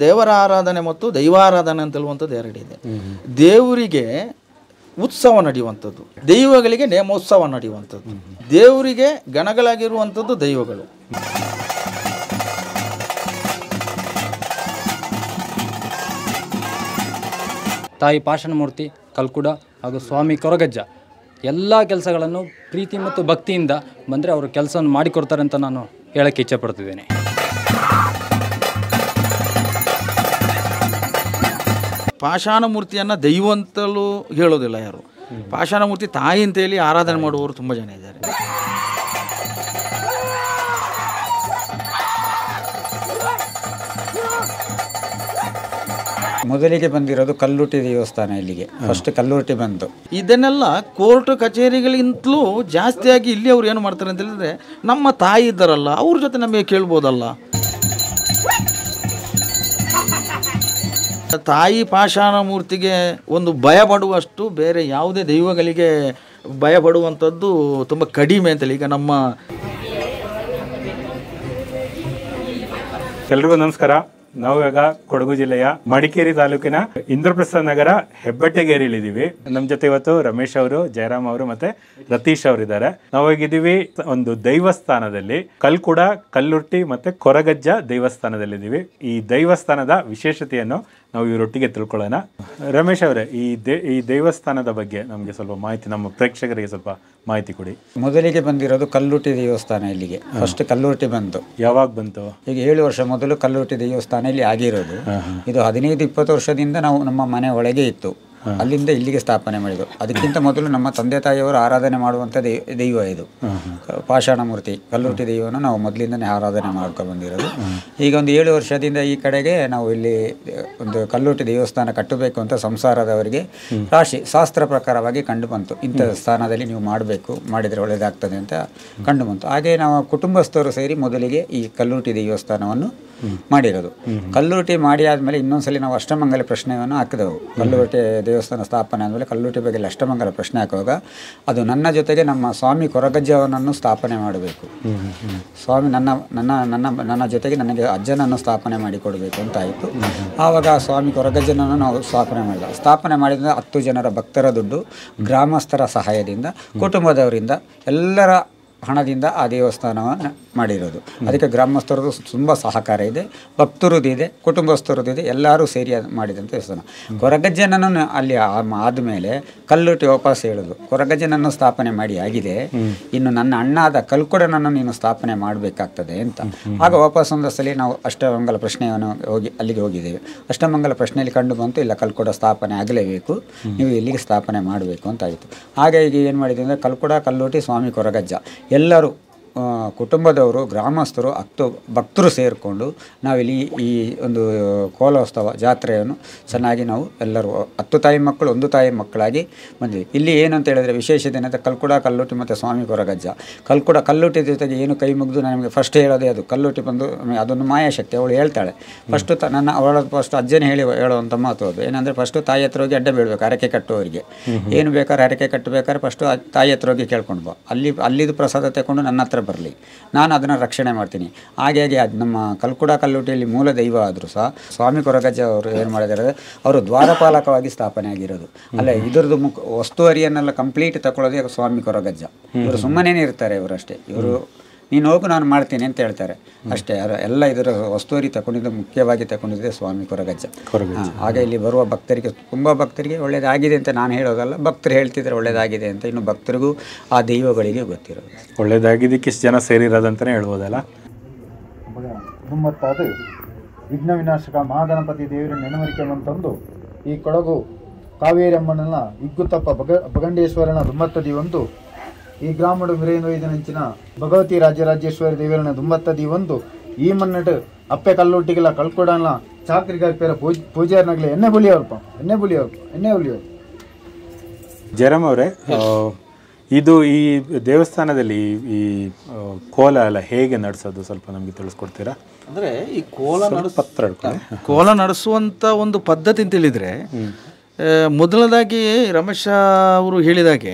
ದೇವರ ಆರಾಧನೆ ಮತ್ತು ದೈವಾರಾಧನೆ ಅಂತ ಹೇಳುವಂಥದ್ದು ಎರಡಿದೆ ದೇವರಿಗೆ ಉತ್ಸವ ನಡೆಯುವಂಥದ್ದು. ದೈವಗಳಿಗೆ ನೇಮೋತ್ಸವ ನಡೆಯುವಂಥದ್ದು. ದೇವರಿಗೆ ಗಣಗಳಾಗಿರುವಂಥದ್ದು ದೈವಗಳು. ತಾಯಿ ಪಾಷಣಮೂರ್ತಿ ಕಲ್ಕುಡ ಹಾಗೂ ಸ್ವಾಮಿ ಕೊರಗಜ್ಜ ಎಲ್ಲ ಕೆಲಸಗಳನ್ನು ಪ್ರೀತಿ ಮತ್ತು ಭಕ್ತಿಯಿಂದ ಬಂದರೆ ಅವರು ಕೆಲಸವನ್ನು ಮಾಡಿಕೊಡ್ತಾರೆ ಅಂತ ನಾನು ಹೇಳಕ್ಕೆ ಇಚ್ಛೆಪಡ್ತಿದ್ದೇನೆ ಪಾಷಾಣ ಮೂರ್ತಿಯನ್ನು ದೈವ ಅಂತಲೂ ಹೇಳೋದಿಲ್ಲ ಯಾರು. ಪಾಷಾಣ ಮೂರ್ತಿ ತಾಯಿ ಅಂತ ಹೇಳಿ ಆರಾಧನೆ ಮಾಡುವವರು ತುಂಬ ಜನ ಇದ್ದಾರೆ. ಮೊದಲಿಗೆ ಬಂದಿರೋದು ಕಲ್ಲುಟಿ ದೇವಸ್ಥಾನ ಇಲ್ಲಿಗೆ. ಫಸ್ಟ್ ಕಲ್ಲುಟಿ ಬಂತು ಇದನ್ನೆಲ್ಲ ಕೋರ್ಟ್ ಕಚೇರಿಗಳಿಗಿಂತಲೂ ಜಾಸ್ತಿಯಾಗಿ ಇಲ್ಲಿ ಅವ್ರು ಏನು ಮಾಡ್ತಾರೆ ಅಂತ ಹೇಳಿದ್ರೆ ನಮ್ಮ ತಾಯಿ ಇದ್ದಾರಲ್ಲ ಅವ್ರ ಜೊತೆ ನಮಗೆ ಕೇಳ್ಬೋದಲ್ಲ. ತಾಯಿ ಪಾಷಾಣ ಮೂರ್ತಿಗೆ ಒಂದು ಭಯ ಪಡುವಷ್ಟು ಬೇರೆ ಯಾವುದೇ ದೈವಗಳಿಗೆ ಭಯಪಡುವಂಥದ್ದು ತುಂಬ ಕಡಿಮೆ ಅಂತೇಳಿ. ಈಗ ನಮ್ಮ ಎಲ್ರಿಗೂ ನಮಸ್ಕಾರ. ನಾವು ಇವಾಗ ಕೊಡಗು ಜಿಲ್ಲೆಯ ಮಡಿಕೇರಿ ತಾಲೂಕಿನ ಇಂದ್ರಪ್ರಸ್ಥ ನಗರ ಹೆಬ್ಬಟ್ಟೆಗೇರಿಲಿದ್ದೀವಿ ನಮ್ಮ ಜೊತೆ ಇವತ್ತು ರಮೇಶ್ ಅವರು, ಜಯರಾಮ್ ಅವರು ಮತ್ತೆ ರತೀಶ್ ಅವರು ಇದ್ದಾರೆ. ನಾವು ಹೋಗಿದ್ದೀವಿ ಒಂದು ದೈವಸ್ಥಾನದಲ್ಲಿ, ಕಲ್ಕುಡ, ಕಲ್ಲುರ್ಟಿ ಮತ್ತೆ ಕೊರಗಜ್ಜ ದೇವಸ್ಥಾನದಲ್ಲಿದ್ದೀವಿ. ಈ ದೈವಸ್ಥಾನದ ವಿಶೇಷತೆಯನ್ನು ನಾವು ಇವರೊಟ್ಟಿಗೆ ತಿಳ್ಕೊಳ್ಳೋಣ. ರಮೇಶ್ ಅವರೇ ಈ ದೇ ಈ ದೇವಸ್ಥಾನದ ಬಗ್ಗೆ ನಮಗೆ ಸ್ವಲ್ಪ ಮಾಹಿತಿ ನಮ್ಮ ಪ್ರೇಕ್ಷಕರಿಗೆ ಸ್ವಲ್ಪ ಮಾಹಿತಿ ಕೊಡಿ. ಮೊದಲಿಗೆ ಬಂದಿರೋದು ಕಲ್ಲುಟಿ ದೇವಸ್ಥಾನ ಇಲ್ಲಿಗೆ. ಫಸ್ಟ್ ಕಲ್ಲುಟಿ ಬಂತು. ಯಾವಾಗ ಬಂತು? ಈಗ ಏಳು ವರ್ಷ ಮೊದಲು ಕಲ್ಲುಟಿ ದೇವಸ್ಥಾನ ಇಲ್ಲಿ ಆಗಿರೋದು. ಇದು ಹದಿನೈದು ಇಪ್ಪತ್ತು ವರ್ಷದಿಂದ ನಾವು ನಮ್ಮ ಮನೆ ಒಳಗೆ ಇತ್ತು. ಅಲ್ಲಿಂದ ಇಲ್ಲಿಗೆ ಸ್ಥಾಪನೆ ಮಾಡಿದ್ರು ಅದಕ್ಕಿಂತ ಮೊದಲು ನಮ್ಮ ತಂದೆ ತಾಯಿಯವರು ಆರಾಧನೆ ಮಾಡುವಂಥ ದೈವ ಇದು. ಪಾಷಾಣ ಮೂರ್ತಿ ಕಲ್ಲುಟಿ ದೈವನ ನಾವು ಮೊದಲಿಂದನೇ ಆರಾಧನೆ ಮಾಡ್ಕೊಂಡು ಬಂದಿರೋದು. ಈಗ ಒಂದು ಏಳು ವರ್ಷದಿಂದ ಈ ಕಡೆಗೆ ನಾವು ಇಲ್ಲಿ ಒಂದು ಕಲ್ಲುಟಿ ದೇವಸ್ಥಾನ ಕಟ್ಟಬೇಕು ಅಂತ ಸಂಸಾರದವರಿಗೆ ರಾಶಿ ಶಾಸ್ತ್ರ ಪ್ರಕಾರವಾಗಿ ಕಂಡು ಬಂತು. ಇಂಥ ಸ್ಥಾನದಲ್ಲಿ ನೀವು ಮಾಡಬೇಕು ಮಾಡಿದರೆ ಒಳ್ಳೆಯದಾಗ್ತದೆ ಅಂತ ಕಂಡು ಬಂತು. ಹಾಗೆ ನಾವು ಕುಟುಂಬಸ್ಥರು ಸೇರಿ ಮೊದಲಿಗೆ ಈ ಕಲ್ಲುಟಿ ದೇವಸ್ಥಾನವನ್ನು ಮಾಡಿರೋದು. ಕಲ್ಲುಟಿ ಮಾಡಿ ಆದಮೇಲೆ ಇನ್ನೊಂದ್ಸಲಿ ನಾವು ಅಷ್ಟಮಂಗಲ ಪ್ರಶ್ನೆಯನ್ನು ಹಾಕಿದೆವು. ಕಲ್ಲುಟಿ ದೇವಸ್ಥಾನ ಸ್ಥಾಪನೆ ಆದಮೇಲೆ ರೊಟ್ಟಿ ಬಗ್ಗೆ ಅಷ್ಟಮಂಗಲ ಪ್ರಶ್ನೆ ಹಾಕುವಾಗ ಅದು ನನ್ನ ಜೊತೆಗೆ ನಮ್ಮ ಸ್ವಾಮಿ ಕೊರಗಜ್ಜವನನ್ನು ಸ್ಥಾಪನೆ ಮಾಡಬೇಕು. ಸ್ವಾಮಿ ನನ್ನ ನನ್ನ ನನ್ನ ನನ್ನ ಜೊತೆಗೆ ನನಗೆ ಅಜ್ಜನನ್ನು ಸ್ಥಾಪನೆ ಮಾಡಿಕೊಡಬೇಕು ಅಂತ ಆಯಿತು. ಆವಾಗ ಸ್ವಾಮಿ ಕೊರಗಜ್ಜನನ್ನು ನಾವು ಸ್ಥಾಪನೆ ಮಾಡಿದ. ಸ್ಥಾಪನೆ ಮಾಡಿದ ಹತ್ತು ಜನರ ಭಕ್ತರ ದುಡ್ಡು ಗ್ರಾಮಸ್ಥರ ಸಹಾಯದಿಂದ ಕುಟುಂಬದವರಿಂದ ಎಲ್ಲರ ಹಣದಿಂದ ಆ ದೇವಸ್ಥಾನವನ್ನು ಮಾಡಿರೋದು. ಅದಕ್ಕೆ ಗ್ರಾಮಸ್ಥರದ್ದು ತುಂಬ ಸಹಕಾರ ಇದೆ, ಭಕ್ತರದ್ದು ಇದೆ, ಕುಟುಂಬಸ್ಥರದ್ದು ಇದೆ, ಎಲ್ಲರೂ ಸೇರಿ ಮಾಡಿದಂಥ ದೇವಸ್ಥಾನ. ಕೊರಗಜ್ಜನನ್ನು ಅಲ್ಲಿ ಆದಮೇಲೆ ಕಲ್ಲುಟಿ ವಾಪಸ್ ಹೇಳೋದು. ಕೊರಗಜ್ಜನನ್ನು ಸ್ಥಾಪನೆ ಮಾಡಿ ಆಗಿದೆ, ಇನ್ನು ನನ್ನ ಅಣ್ಣ ಆದ ಕಲ್ಕೊಡನನ್ನು ನೀನು ಸ್ಥಾಪನೆ ಮಾಡಬೇಕಾಗ್ತದೆ ಅಂತ. ಆಗ ವಾಪಸ್ ಒಂದು ಸಲ ನಾವು ಅಷ್ಟಮಂಗಲ ಪ್ರಶ್ನೆಯನ್ನು ಹೋಗಿ, ಅಲ್ಲಿಗೆ ಹೋಗಿದ್ದೇವೆ. ಅಷ್ಟಮಂಗಲ ಪ್ರಶ್ನೆಯಲ್ಲಿ ಕಂಡು ಬಂತು, ಇಲ್ಲ ಕಲ್ಕೊಡ ಸ್ಥಾಪನೆ ಆಗಲೇಬೇಕು, ನೀವು ಇಲ್ಲಿಗೆ ಸ್ಥಾಪನೆ ಮಾಡಬೇಕು ಅಂತ ಆಯಿತು. ಈಗ ಏನು ಮಾಡಿದೆ ಅಂದರೆ ಕಲ್ಕೊಡ, ಕಲ್ಲೋಟಿ, ಸ್ವಾಮಿ ಕೊರಗಜ್ಜ. ಎಲ್ಲರೂ ಕುಟುಂಬದವರು ಗ್ರಾಮಸ್ಥರು ಅಕ್ತು ಭಕ್ತರು ಸೇರಿಕೊಂಡು ನಾವಿಲ್ಲಿ ಈ ಒಂದು ಕೋಲೋತ್ಸವ ಜಾತ್ರೆಯನ್ನು ಚೆನ್ನಾಗಿ ನಾವು ಎಲ್ಲರೂ ಹತ್ತು ತಾಯಿ ಮಕ್ಕಳು ಒಂದು ತಾಯಿ ಮಕ್ಕಳಾಗಿ ಬಂದ್ವಿ. ಇಲ್ಲಿ ಏನಂತ ಹೇಳಿದ್ರೆ ವಿಶೇಷತೆ ಏನಂತ ಕಲ್ಕುಡ ಕಲ್ಲುಟಿ ಮತ್ತು ಸ್ವಾಮಿ ಕೊರಗಜ್ಜ. ಕಲ್ಕುಡ ಕಲ್ಲುಟಿ ಜೊತೆಗೆ ಏನು ಕೈ ಮುಗಿದು ನಮಗೆ ಫಸ್ಟ್ ಹೇಳೋದೇ ಅದು. ಕಲ್ಲುಟಿ ಬಂದು ಅದೊಂದು ಮಾಯಾಶಕ್ತಿ ಅವಳು ಹೇಳ್ತಾಳೆ. ಫಸ್ಟು ತ ನನ್ನ ಅವಳ ಫಸ್ಟ್ ಅಜ್ಜನೇ ಹೇಳಿ ಹೇಳುವಂಥ ಮಾತು ಅದು. ಏನಂದರೆ ಫಸ್ಟು ತಾಯಿ ಹತ್ರ ಹೋಗಿ ಅಡ್ಡ ಬೀಳಬೇಕು ಹರಕೆ ಕಟ್ಟುವವರಿಗೆ. ಏನು ಬೇಕಾದ್ರೆ ಹರಕೆ ಕಟ್ಟಬೇಕಾದ್ರೆ ಫಸ್ಟು ತಾಯಿ ಹತ್ರ ಹೋಗಿ ಕೇಳ್ಕೊಂಡು ಬಾ. ಅಲ್ಲಿ ಅಲ್ಲಿದು ಪ್ರಸಾದ ತಗೊಂಡು ನನ್ನ ಹತ್ರ ಬರಲಿ. ನಾನು ಅದನ್ನು ರಕ್ಷಣೆ ಮಾಡ್ತೀನಿ. ಹಾಗೆ ಹಾಗೆ ಅದು ನಮ್ಮ ಕಲ್ಕುಡ ಕಲ್ಲುಟಿಯಲ್ಲಿ ಮೂಲ ದೈವ ಆದರೂ ಸಹ ಸ್ವಾಮಿ ಕೊರಗಜ್ಜ ಅವರು ಏನು ಮಾಡಿದ್ದಾರೆ ಅವರು ದ್ವಾರಪಾಲಕವಾಗಿ ಸ್ಥಾಪನೆ ಆಗಿರೋದು. ಅಲ್ಲ ಇದ್ರದ್ದು ಮುಖ ವಸ್ತುವರಿಯನ್ನೆಲ್ಲ ಕಂಪ್ಲೀಟ್ ತಗೊಳ್ಳೋದೇ ಸ್ವಾಮಿ ಕೊರಗಜ್ಜ. ಇವರು ಸುಮ್ಮನೆ ಇರ್ತಾರೆ ಇವರಷ್ಟೇ ಇವರು ನೀನು ಹೋಗು ನಾನು ಮಾಡ್ತೀನಿ ಅಂತ ಹೇಳ್ತಾರೆ. ಅಷ್ಟೇ ಎಲ್ಲ ಇದರ ವಸ್ತುವರಿ ತಗೊಂಡಿದ್ದು ಮುಖ್ಯವಾಗಿ ತಗೊಂಡಿದ್ದೆ ಸ್ವಾಮಿ ಕೊರಗಜ್ಜ. ಆಗ ಹಾಗೆ ಇಲ್ಲಿ ಬರುವ ಭಕ್ತರಿಗೆ ತುಂಬ ಭಕ್ತರಿಗೆ ಒಳ್ಳೆಯದಾಗಿದೆ ಅಂತ ನಾನು ಹೇಳೋದಲ್ಲ ಭಕ್ತರು ಹೇಳ್ತಿದ್ರೆ ಒಳ್ಳೆಯದಾಗಿದೆ ಅಂತ ಇನ್ನು ಭಕ್ತರಿಗೂ ಆ ದೈವಗಳಿಗೆ ಗೊತ್ತಿರೋದು. ಒಳ್ಳೆಯದಾಗಿದೆ ಕಿಶ್ ಜನ ಸೇರಿರೋದಂತಲೇ ಹೇಳ್ಬೋದಲ್ಲ? ದುಮ್ಮತ್ತಾದ ವಿಘ್ನ ವಿನಾಶಕ ಮಹಾಗಣಪತಿ ದೇವರ ನೆನವರಿಕೆ ಅಂತಂದು ಈ ಕೊಡಗು ಕಾವೇರಿ ಅಮ್ಮನನ್ನ ಇಗ್ಗುತ್ತಪ್ಪ ಬಗ ಬಗಂಡೇಶ್ವರನ ದುಮ್ಮತ್ತ ಒಂದು ಈ ಗ್ರಾಮಡು ಮಿರೇನೊಯ್ದನಂಚಿನ ಭಗವತಿ ರಾಜರಾಜೇಶ್ವರಿ ದೇವರನ ದಿ ಒಂದು ಈ ಮನ್ನಟ್ ಅಪ್ಪೆ ಕಲ್ಲೊಟ್ಟಿಗೆಲ್ಲ ಕಳ್ಕೊಡಲ್ಲ. ಚಾಕ್ರಿಗಾರ್ ಪೇರ ಪೂಜ ಪೂಜಾರ್ನಾಗ್ಲಿ ಎಣ್ಣೆ ಬುಲಿಯವ್ರಪ್ಪ. ಎಣ್ಣೆ ಬುಲಿಯವ್ರಪ್ಪ ಎಣ್ಣೆ ಬುಲಿಯವ್ರು. ಜಯರಾಮ್ ಅವರೇ ಆ, ಇದು ಈ ದೇವಸ್ಥಾನದಲ್ಲಿ ಈ ಕೋಲ ಎಲ್ಲ ಹೇಗೆ ನಡೆಸೋದು ಸ್ವಲ್ಪ ನಮಗೆ ತಿಳಿಸ್ಕೊಡ್ತೀರಾ? ಅಂದರೆ ಈ ಕೋಲ ನಡೆಸ. ಕೋಲ ನಡೆಸುವಂಥ ಒಂದು ಪದ್ಧತಿ ಅಂತ ಹೇಳಿದರೆ ಆ, ಮೊದಲದಾಗಿ ರಮೇಶ ಅವರು ಹೇಳಿದಾಗೆ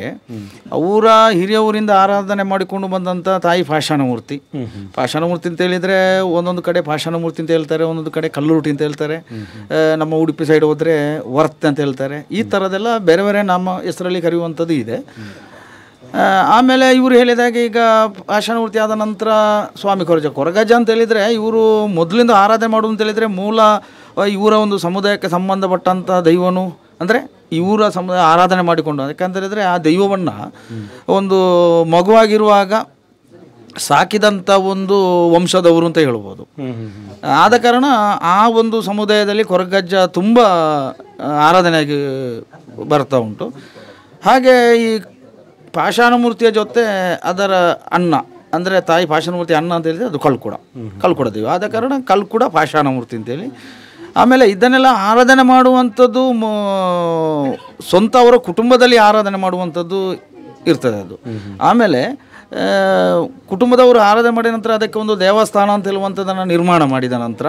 ಅವರ ಹಿರಿಯವರಿಂದ ಆರಾಧನೆ ಮಾಡಿಕೊಂಡು ಬಂದಂಥ ತಾಯಿ ಪಾಷಾಣಮೂರ್ತಿ. ಪಾಷಾಣಮೂರ್ತಿ ಅಂತ ಹೇಳಿದರೆ ಒಂದೊಂದು ಕಡೆ ಪಾಷಾಣಮೂರ್ತಿ ಅಂತ ಹೇಳ್ತಾರೆ ಒಂದೊಂದು ಕಡೆ ಕಲ್ಲುರುಟಿ ಅಂತ ಹೇಳ್ತಾರೆ. ನಮ್ಮ ಉಡುಪಿ ಸೈಡ್ ಹೋದರೆ ವರ್ತ್ ಅಂತ ಹೇಳ್ತಾರೆ. ಈ ಥರದೆಲ್ಲ ಬೇರೆ ಬೇರೆ ನಮ್ಮ ಹೆಸರಲ್ಲಿ ಕರೆಯುವಂಥದ್ದು ಇದೆ. ಆಮೇಲೆ ಇವರು ಹೇಳಿದಾಗ ಈಗ ಪಾಷಾಣಮೂರ್ತಿ ಆದ ನಂತರ ಸ್ವಾಮಿ ಕೊರಜ ಕೊರಗಜ ಅಂತ ಹೇಳಿದರೆ ಇವರು ಮೊದಲಿಂದ ಆರಾಧನೆ ಮಾಡೋದು ಅಂತ ಹೇಳಿದರೆ ಮೂಲ ಇವರ ಒಂದು ಸಮುದಾಯಕ್ಕೆ ಸಂಬಂಧಪಟ್ಟಂಥ ದೈವನು ಅಂದರೆ ಇವರ ಸಮುದಾಯ ಆರಾಧನೆ ಮಾಡಿಕೊಂಡು ಯಾಕಂತೇಳಿದರೆ ಆ ದೈವವನ್ನು ಒಂದು ಮಗುವಾಗಿರುವಾಗ ಸಾಕಿದಂಥ ಒಂದು ವಂಶದವರು ಅಂತ ಹೇಳ್ಬೋದು. ಆದ ಕಾರಣ ಆ ಒಂದು ಸಮುದಾಯದಲ್ಲಿ ಕೊರಗಜ್ಜ ತುಂಬ ಆರಾಧನೆಯಾಗಿ ಬರ್ತಾ ಉಂಟು. ಹಾಗೆ ಈ ಪಾಷಾಣಮೂರ್ತಿಯ ಜೊತೆ ಅದರ ಅಣ್ಣ ಅಂದರೆ ತಾಯಿ ಪಾಷಾಣಮೂರ್ತಿ ಅಣ್ಣ ಅಂತ ಹೇಳಿದರೆ ಅದು ಕಲ್ಕುಡ. ಕಲ್ಕುಡ ದೇವಿ. ಆದ ಕಾರಣ ಕಲ್ಕುಡ ಪಾಷಾಣಮೂರ್ತಿ ಅಂತೇಳಿ ಆಮೇಲೆ ಇದನ್ನೆಲ್ಲ ಆರಾಧನೆ ಮಾಡುವಂಥದ್ದು ಸ್ವಂತ ಅವರ ಕುಟುಂಬದಲ್ಲಿ ಆರಾಧನೆ ಮಾಡುವಂಥದ್ದು ಇರ್ತದೆ ಅದು. ಆಮೇಲೆ ಕುಟುಂಬದವರು ಆರಾಧನೆ ಮಾಡಿದ ನಂತರ ಅದಕ್ಕೆ ಒಂದು ದೇವಸ್ಥಾನ ಅಂತ ಹೇಳುವಂಥದ್ದನ್ನು ನಿರ್ಮಾಣ ಮಾಡಿದ ನಂತರ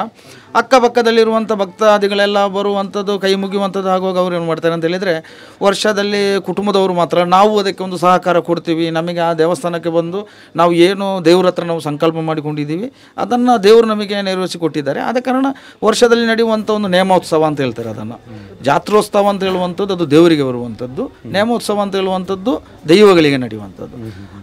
ಅಕ್ಕಪಕ್ಕದಲ್ಲಿರುವಂಥ ಭಕ್ತಾದಿಗಳೆಲ್ಲ ಬರುವಂಥದ್ದು, ಕೈ ಮುಗಿಯುವಂಥದ್ದು ಆಗುವಾಗ ಅವ್ರು ಏನು ಮಾಡ್ತಾರೆ ಅಂತ ಹೇಳಿದರೆ, ವರ್ಷದಲ್ಲಿ ಕುಟುಂಬದವರು ಮಾತ್ರ, ನಾವು ಅದಕ್ಕೆ ಒಂದು ಸಹಕಾರ ಕೊಡ್ತೀವಿ. ನಮಗೆ ಆ ದೇವಸ್ಥಾನಕ್ಕೆ ಬಂದು ನಾವು ಏನು ದೇವ್ರ ಹತ್ರ ನಾವು ಸಂಕಲ್ಪ ಮಾಡಿಕೊಂಡಿದ್ದೀವಿ. ಅದನ್ನು ದೇವರು ನಮಗೆ ನೆರವೇರಿಸಿ ಕೊಟ್ಟಿದ್ದಾರೆ. ಆದ ಕಾರಣ ವರ್ಷದಲ್ಲಿ ನಡೆಯುವಂಥ ಒಂದು ನೇಮೋತ್ಸವ ಅಂತ ಹೇಳ್ತಾರೆ ಅದನ್ನು. ಜಾತ್ರೋತ್ಸವ ಅಂತ ಹೇಳುವಂಥದ್ದು ಅದು ದೇವರಿಗೆ ಬರುವಂಥದ್ದು. ನೇಮೋತ್ಸವ ಅಂತ ಹೇಳುವಂಥದ್ದು ದೈವಗಳಿಗೆ ನಡೆಯುವಂಥದ್ದು.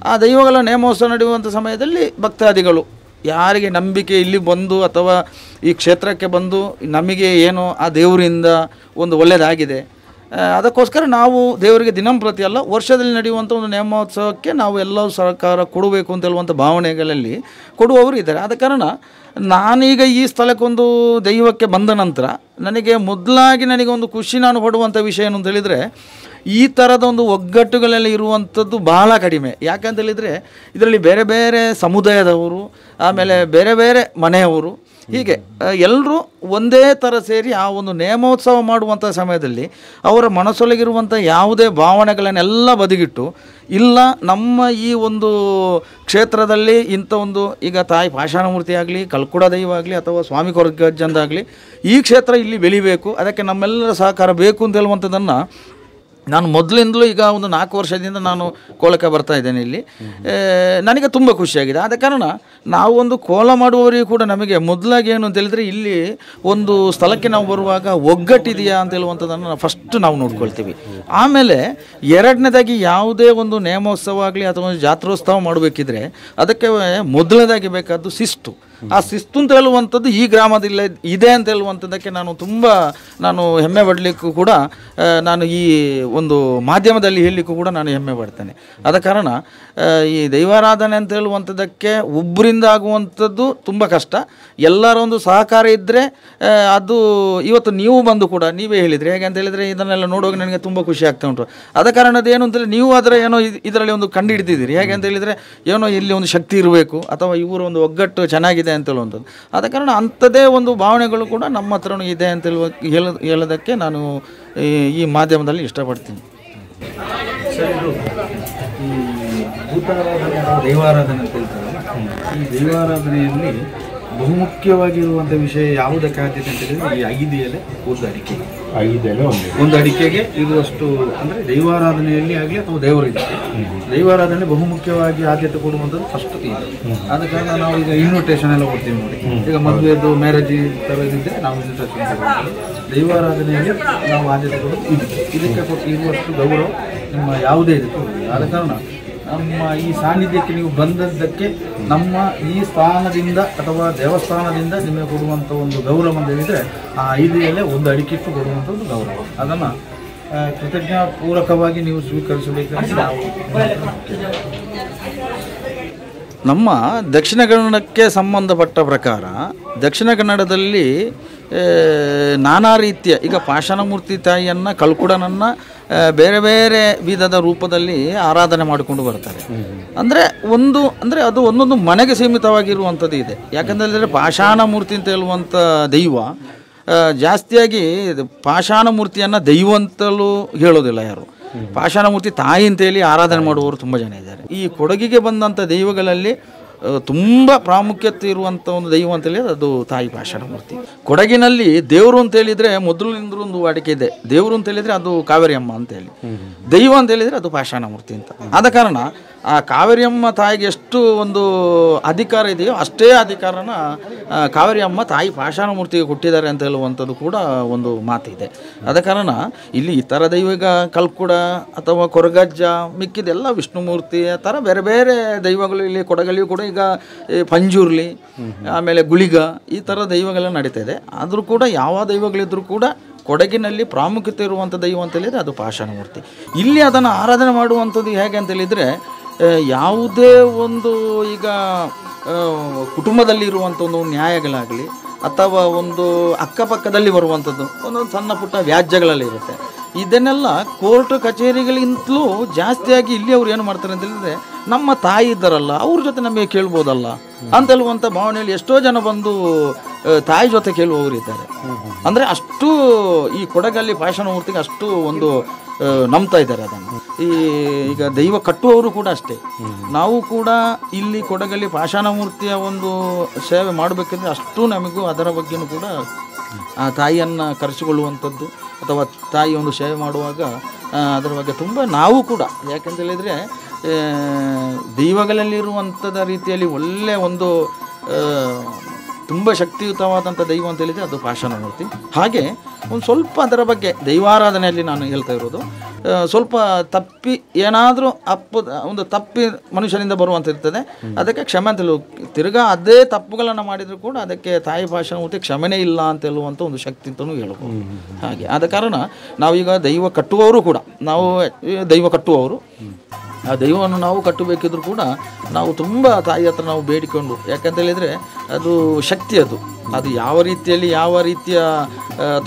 ಆ ದೈವಗಳ ನೇಮೋತ್ಸವ ನಡೆಯುವಂಥ ಸಮಯದಲ್ಲಿ ಭಕ್ತಾದಿಗಳು ಯಾರಿಗೆ ನಂಬಿಕೆ ಇಲ್ಲಿ ಬಂದು ಅಥವಾ ಈ ಕ್ಷೇತ್ರಕ್ಕೆ ಬಂದು ನಮಗೆ ಏನು ಆ ದೇವರಿಂದ ಒಂದು ಒಳ್ಳೆಯದಾಗಿದೆ ಅದಕ್ಕೋಸ್ಕರ ನಾವು ದೇವರಿಗೆ ದಿನಂಪ್ರತಿ ಅಲ್ಲ, ವರ್ಷದಲ್ಲಿ ನಡೆಯುವಂಥ ಒಂದು ನೇಮೋತ್ಸವಕ್ಕೆ ನಾವು ಎಲ್ಲರೂ ಸರ್ಕಾರ ಕೊಡಬೇಕು ಅಂತ ಹೇಳುವಂಥ ಭಾವನೆಗಳಲ್ಲಿ ಕೊಡುವವರು ಇದ್ದಾರೆ. ಆದ ಕಾರಣ ನಾನೀಗ ಈ ಸ್ಥಳಕ್ಕೊಂದು ದೈವಕ್ಕೆ ಬಂದ ನಂತರ ನನಗೆ ಮೊದಲಾಗಿ ನನಗೆ ಒಂದು ಖುಷಿ ನಾನು ಪಡುವಂಥ ವಿಷಯ ಏನು ಅಂತ ಹೇಳಿದರೆ, ಈ ಥರದ ಒಂದು ಒಗ್ಗಟ್ಟುಗಳಲ್ಲಿ ಇರುವಂಥದ್ದು ಬಹಳ ಕಡಿಮೆ. ಯಾಕಂತ ಹೇಳಿದರೆ, ಇದರಲ್ಲಿ ಬೇರೆ ಬೇರೆ ಸಮುದಾಯದವರು, ಆಮೇಲೆ ಬೇರೆ ಬೇರೆ ಮನೆಯವರು ಹೀಗೆ ಎಲ್ಲರೂ ಒಂದೇ ಥರ ಸೇರಿ ಆ ಒಂದು ನೇಮೋತ್ಸವ ಮಾಡುವಂಥ ಸಮಯದಲ್ಲಿ ಅವರ ಮನಸ್ಸೊಳಗಿರುವಂಥ ಯಾವುದೇ ಭಾವನೆಗಳನ್ನೆಲ್ಲ ಬದಿಗಿಟ್ಟು, ಇಲ್ಲ ನಮ್ಮ ಈ ಒಂದು ಕ್ಷೇತ್ರದಲ್ಲಿ ಇಂಥ ಒಂದು, ಈಗ ತಾಯಿ ಪಾಷಾಣಮೂರ್ತಿ ಆಗಲಿ, ಕಲ್ಕುಡ ದೈವ ಆಗಲಿ, ಅಥವಾ ಸ್ವಾಮಿ ಕೊರಗಜ್ಜಂದಾಗಲಿ, ಈ ಕ್ಷೇತ್ರ ಇಲ್ಲಿ ಬೆಳಿಬೇಕು, ಅದಕ್ಕೆ ನಮ್ಮೆಲ್ಲರ ಸಹಕಾರ ಬೇಕು ಅಂತ ಹೇಳುವಂಥದ್ದನ್ನು ನಾನು ಮೊದಲಿಂದಲೂ ಈಗ ಒಂದು ನಾಲ್ಕು ವರ್ಷದಿಂದ ನಾನು ಕೋಲಕ್ಕೆ ಬರ್ತಾ ಇದ್ದೇನೆ ಇಲ್ಲಿ. ನನಗೆ ತುಂಬ ಖುಷಿಯಾಗಿದೆ. ಆದ ಕಾರಣ ನಾವು ಒಂದು ಕೋಲ ಮಾಡುವವರಿಗೂ ಕೂಡ ನಮಗೆ ಮೊದಲಾಗಿ ಏನು ಅಂತ ಹೇಳಿದರೆ ಇಲ್ಲಿ ಒಂದು ಸ್ಥಳಕ್ಕೆ ನಾವು ಬರುವಾಗ ಒಗ್ಗಟ್ಟಿದೆಯಾ ಅಂತ ಹೇಳುವಂಥದ್ದನ್ನು ನಾವು ಫಸ್ಟ್ ನಾವು ನೋಡ್ಕೊಳ್ತೀವಿ. ಆಮೇಲೆ ಎರಡನೇದಾಗಿ ಯಾವುದೇ ಒಂದು ನೇಮೋತ್ಸವ ಆಗಲಿ ಅಥವಾ ಒಂದು ಜಾತ್ರೋತ್ಸವ ಮಾಡಬೇಕಿದ್ರೆ ಅದಕ್ಕೆ ಮೊದಲನೇದಾಗಿ ಬೇಕಾದ್ದು ಶಿಸ್ತು. ಆ ಶಿಸ್ತು ಅಂತ ಹೇಳುವಂಥದ್ದು ಈ ಗ್ರಾಮದಲ್ಲಿ ಇದೆ ಅಂತ ಹೇಳುವಂಥದ್ದಕ್ಕೆ ನಾನು ತುಂಬ ನಾನು ಹೆಮ್ಮೆ ಪಡಲಿಕ್ಕೂ ಕೂಡ ನಾನು ಈ ಒಂದು ಮಾಧ್ಯಮದಲ್ಲಿ ಹೇಳಲಿಕ್ಕೂ ಕೂಡ ನಾನು ಹೆಮ್ಮೆ ಪಡ್ತೇನೆ. ಆದ ಕಾರಣ ಈ ದೈವಾರಾಧನೆ ಅಂತ ಹೇಳುವಂಥದ್ದಕ್ಕೆ ಒಬ್ಬರಿಂದ ಆಗುವಂಥದ್ದು ತುಂಬ ಕಷ್ಟ. ಎಲ್ಲರ ಒಂದು ಸಹಕಾರ ಇದ್ದರೆ ಅದು ಇವತ್ತು ನೀವು ಬಂದು ಕೂಡ ನೀವೇ ಹೇಳಿದರೆ. ಹೇಗೆ ಅಂತ ಹೇಳಿದರೆ ಇದನ್ನೆಲ್ಲ ನೋಡುವಾಗ ನನಗೆ ತುಂಬ ಖುಷಿ ಆಗ್ತಾ ಉಂಟು. ಆದ ಕಾರಣದ ಏನು ಅಂತೇಳಿ ನೀವು ಅದರ ಏನೋ ಇದ್- ಇದರಲ್ಲಿ ಒಂದು ಕಂಡು ಹಿಡಿದಿದ್ದೀರಿ. ಹೇಗೆ ಅಂತ ಹೇಳಿದರೆ ಏನೋ ಇಲ್ಲಿ ಒಂದು ಶಕ್ತಿ ಇರಬೇಕು. ಅಥವಾ ಇವರ ಒಂದು ಒಗ್ಗಟ್ಟು ಚೆನ್ನಾಗಿದೆ ಅಂತ ಹೇಳುವಂಥದ್ದು. ಆದ ಕಾರಣ ಅಂಥದ್ದೇ ಒಂದು ಭಾವನೆಗಳು ಕೂಡ ನಮ್ಮ ಹತ್ರನೂ ಇದೆ ಅಂತ ಹೇಳುವ, ಹೇಳ, ಹೇಳೋದಕ್ಕೆ ನಾನು ಈ ಮಾಧ್ಯಮದಲ್ಲಿ ಇಷ್ಟಪಡ್ತೀನಿ. ಭೂತಾರಾಧನೆ ದೈವಾರಾಧನೆ ಅಂತ ಹೇಳ್ತಾರೆ ಈ ದೈವಾರಾಧನೆಯಲ್ಲಿ ಬಹುಮುಖ್ಯವಾಗಿರುವಂಥ ವಿಷಯ ಯಾವುದಕ್ಕೆ ಆದ್ಯತೆ ಅಂತ ಹೇಳಿದ್ರೆ ಈ ಐದು ಎಲೆ ಐದೆಲ್ಲ ಒಂದು. ಒಂದು ಅಡಿಕೆಗೆ ಇರುವಷ್ಟು ಅಂದರೆ ದೈವಾರಾಧನೆಯಲ್ಲಿ ಆಗಲಿ ಅಥವಾ ದೇವರಿಗೆ ದೈವಾರಾಧನೆ ಬಹುಮುಖ್ಯವಾಗಿ ಆದ್ಯತೆ ಕೊಡುವಂಥದ್ದು ಫಸ್ಟ್ ಇದು. ಆದ ಕಾರಣ ನಾವು ಈಗ ಇನ್ವಿಟೇಷನ್ ಎಲ್ಲ ಕೊಡ್ತೀವಿ ನೋಡಿ. ಈಗ ಮದುವೆದು ಮ್ಯಾರೇಜ್ ಥರದಿದ್ದರೆ ನಾವು ಇನ್ವಿಟೇಷನ್ ಕೊಡ್ತೀವಿ ದೈವಾರಾಧನೆಯಲ್ಲಿ ನಾವು ಆದ್ಯತೆ ಕೊಡೋದು ಇದು ಇದಕ್ಕೆ ಕೊಟ್ಟು ಇರುವಷ್ಟು ಗೌರವ ನಿಮ್ಮ ಯಾವುದೇ ಇದಕ್ಕೆ. ಆದ ಕಾರಣ ನಮ್ಮ ಈ ಸಾನ್ನಿಧ್ಯಕ್ಕೆ ನೀವು ಬಂದದ್ದಕ್ಕೆ ನಮ್ಮ ಈ ಸ್ಥಾನದಿಂದ ಅಥವಾ ದೇವಸ್ಥಾನದಿಂದ ನಿಮಗೆ ಕೊಡುವಂಥ ಒಂದು ಗೌರವ ಅಂತ ಆ ಐದು ಎಲೆ ಒಂದು ಅಡಿಕೆಟ್ಟು ಕೊಡುವಂಥದ್ದು ಗೌರವ. ಅದನ್ನು ಕೃತಜ್ಞಪೂರ್ವಕವಾಗಿ ನೀವು ಸ್ವೀಕರಿಸಬೇಕಂತ ನಮ್ಮ ದಕ್ಷಿಣ ಕನ್ನಡಕ್ಕೆ ಸಂಬಂಧಪಟ್ಟ ಪ್ರಕಾರ ದಕ್ಷಿಣ ಕನ್ನಡದಲ್ಲಿ ನಾನಾ ರೀತಿಯ, ಈಗ ಪಾಷಾಣಮೂರ್ತಿ ತಾಯಿಯನ್ನು, ಕಲ್ಕುಡನನ್ನು ಬೇರೆ ಬೇರೆ ವಿಧದ ರೂಪದಲ್ಲಿ ಆರಾಧನೆ ಮಾಡಿಕೊಂಡು ಬರ್ತಾರೆ. ಅಂದರೆ ಒಂದು, ಅಂದರೆ ಅದು ಒಂದೊಂದು ಮನೆಗೆ ಸೀಮಿತವಾಗಿರುವಂಥದ್ದು ಇದೆ. ಯಾಕಂತಂದರೆ ಪಾಷಾಣ ಮೂರ್ತಿ ಅಂತ ಹೇಳುವಂಥ ದೈವ ಜಾಸ್ತಿಯಾಗಿ ಪಾಷಾಣ ಮೂರ್ತಿಯನ್ನು ದೈವ ಅಂತಲೂ ಹೇಳೋದಿಲ್ಲ ಯಾರು. ಪಾಷಾಣ ಮೂರ್ತಿ ತಾಯಿ ಅಂತೇಳಿ ಆರಾಧನೆ ಮಾಡುವವರು ತುಂಬ ಜನ ಇದ್ದಾರೆ. ಈ ಕೊಡಗಿಗೆ ಬಂದಂಥ ದೈವಗಳಲ್ಲಿ ತುಂಬ ಪ್ರಾಮುಖ್ಯತೆ ಇರುವಂಥ ಒಂದು ದೈವ ಅಂತ ಹೇಳಿದ್ರೆ ಅದು ತಾಯಿ ಪಾಷಾಣ ಮೂರ್ತಿ ಕೊಡಗಿನಲ್ಲಿ ದೇವರು ಅಂತ ಹೇಳಿದ್ರೆ ಮೊದಲಿನಿಂದ ಒಂದು ವಾಡಿಕೆ ಇದೆ. ದೇವರು ಅಂತ ಹೇಳಿದ್ರೆ ಅದು ಕಾವೇರಿ ಅಮ್ಮ ಅಂತ ಹೇಳಿ. ದೈವ ಅಂತ ಹೇಳಿದರೆ ಅದು ಪಾಷಾಣ ಮೂರ್ತಿ ಅಂತ. ಆದ ಕಾರಣ ಆ ಕಾವೇರಿ ಅಮ್ಮ ತಾಯಿಗೆ ಎಷ್ಟು ಒಂದು ಅಧಿಕಾರ ಇದೆಯೋ ಅಷ್ಟೇ ಅಧಿಕಾರನ ಕಾವೇರಿ ಅಮ್ಮ ತಾಯಿ ಪಾಷಾಣ ಮೂರ್ತಿಗೆ ಕೊಟ್ಟಿದ್ದಾರೆ ಅಂತ ಹೇಳುವಂಥದ್ದು ಕೂಡ ಒಂದು ಮಾತಿದೆ ಆದ ಕಾರಣ ಇಲ್ಲಿ ಇತರ ದೈವ ಈಗ ಕಲ್ಕುಡ ಅಥವಾ ಕೊರಗಜ್ಜ, ಮಿಕ್ಕಿದೆಲ್ಲ ವಿಷ್ಣುಮೂರ್ತಿ, ಆ ಥರ ಬೇರೆ ಬೇರೆ ದೈವಗಳು ಇಲ್ಲಿ ಕೊಡಗಲ್ಲಿಯೂ ಕೂಡ ಈಗ ಈ ಪಂಜುರ್ಲಿ ಆಮೇಲೆ ಗುಳಿಗ ಈ ಥರ ದೈವಗಳೆಲ್ಲ ನಡೀತಾ ಇದೆ. ಆದರೂ ಕೂಡ ಯಾವ ದೈವಗಳಿದ್ರೂ ಕೂಡ ಕೊಡಗಿನಲ್ಲಿ ಪ್ರಾಮುಖ್ಯತೆ ಇರುವಂಥ ದೈವ ಅಂತ ಹೇಳಿದರೆ ಅದು ಪಾಷಾಣ ಮೂರ್ತಿ ಇಲ್ಲಿ ಅದನ್ನು ಆರಾಧನೆ ಮಾಡುವಂಥದ್ದು ಹೇಗೆ ಅಂತ ಹೇಳಿದರೆ ಯಾವುದೇ ಒಂದು ಈಗ ಕುಟುಂಬದಲ್ಲಿರುವಂಥ ಕುಟುಂಬದಲ್ಲಿ ಇರುವಂಥ ಒಂದು ನ್ಯಾಯಗಳಾಗಲಿ ಅಥವಾ ಒಂದು ಅಕ್ಕಪಕ್ಕದಲ್ಲಿ ಬರುವಂಥದ್ದು ಒಂದೊಂದು ಸಣ್ಣ ಪುಟ್ಟ ವ್ಯಾಜ್ಯಗಳಲ್ಲಿ ಇರುತ್ತೆ. ಇದನ್ನೆಲ್ಲ ಕೋರ್ಟ್ ಕಚೇರಿಗಳಿಂತಲೂ ಜಾಸ್ತಿಯಾಗಿ ಇಲ್ಲಿ ಅವ್ರು ಏನು ಮಾಡ್ತಾರೆ ಅಂತ ಹೇಳಿದ್ರೆ, ನಮ್ಮ ತಾಯಿ ಇದ್ದಾರಲ್ಲ, ಅವ್ರ ಜೊತೆ ನಮಗೆ ಕೇಳ್ಬೋದಲ್ಲ ಅಂತ ಭಾವನೆಯಲ್ಲಿ ಎಷ್ಟೋ ಜನ ಬಂದು ತಾಯಿ ಜೊತೆ ಕೇಳುವವರು ಇದ್ದಾರೆ. ಅಂದರೆ ಅಷ್ಟು ಈ ಕೊಡಗಲ್ಲಿ ಪಾಷಾಣ ಮೂರ್ತಿಗೆ ಅಷ್ಟು ಒಂದು ನಂಬ್ತಾ ಇದ್ದಾರೆ ಅದನ್ನು. ಈ, ಈಗ ದೈವ ಕಟ್ಟುವವರು ಕೂಡ ಅಷ್ಟೇ. ನಾವು ಕೂಡ ಇಲ್ಲಿ ಕೊಡಗಲ್ಲಿ ಪಾಷಾಣ ಮೂರ್ತಿಯ ಒಂದು ಸೇವೆ ಮಾಡಬೇಕಂದ್ರೆ ಅಷ್ಟು ನಮಗೂ ಅದರ ಬಗ್ಗೆನೂ ಕೂಡ ಆ ತಾಯಿಯನ್ನು ಕರೆಸಿಕೊಳ್ಳುವಂಥದ್ದು. ಅಥವಾ ತಾಯಿ ಒಂದು ಸೇವೆ ಮಾಡುವಾಗ ಅದರ ಬಗ್ಗೆ ತುಂಬ ನಾವು ಕೂಡ ಯಾಕೆಂತ ಹೇಳಿದರೆ ದೈವಗಳಲ್ಲಿರುವಂಥದ ರೀತಿಯಲ್ಲಿ ಒಳ್ಳೆಯ ಒಂದು ತುಂಬ ಶಕ್ತಿಯುತವಾದಂಥ ದೈವ ಅಂತ ಹೇಳಿದರೆ ಅದು ಪಾಷಾಣ ಮೂರ್ತಿ ಹಾಗೆ ಒಂದು ಸ್ವಲ್ಪ ಅದರ ಬಗ್ಗೆ ದೈವಾರಾಧನೆಯಲ್ಲಿ ನಾನು ಹೇಳ್ತಾ ಇರೋದು ಸ್ವಲ್ಪ ತಪ್ಪಿ ಏನಾದರೂ ಅಪ್ಪು ಒಂದು ತಪ್ಪಿ ಮನುಷ್ಯನಿಂದ ಬರುವಂತ ಇರ್ತದೆ. ಅದಕ್ಕೆ ಕ್ಷಮೆ ಅಂತ ತಿರ್ಗಾ ಅದೇ ತಪ್ಪುಗಳನ್ನು ಮಾಡಿದರೂ ಕೂಡ ಅದಕ್ಕೆ ತಾಯಿ ಭಾಷಣ ಮೂರ್ತಿ ಕ್ಷಮೆನೇ ಇಲ್ಲ ಅಂತ ಹೇಳುವಂಥ ಒಂದು ಶಕ್ತಿ ಅಂತಲೂ ಹೇಳ್ಬೋದು. ಹಾಗೆ ಆದ ಕಾರಣ ನಾವೀಗ ದೈವ ಕಟ್ಟುವವರು ಕೂಡ ನಾವು ದೈವ ಕಟ್ಟುವವರು. ಆ ದೈವವನ್ನು ನಾವು ಕಟ್ಟಬೇಕಿದ್ರು ಕೂಡ ನಾವು ತುಂಬ ತಾಯಿ ಹತ್ರ ನಾವು ಬೇಡಿಕೊಂಡು, ಯಾಕಂತ ಹೇಳಿದರೆ ಅದು ಶಕ್ತಿ ಅದು. ಅದು ಯಾವ ರೀತಿಯಲ್ಲಿ ಯಾವ ರೀತಿಯ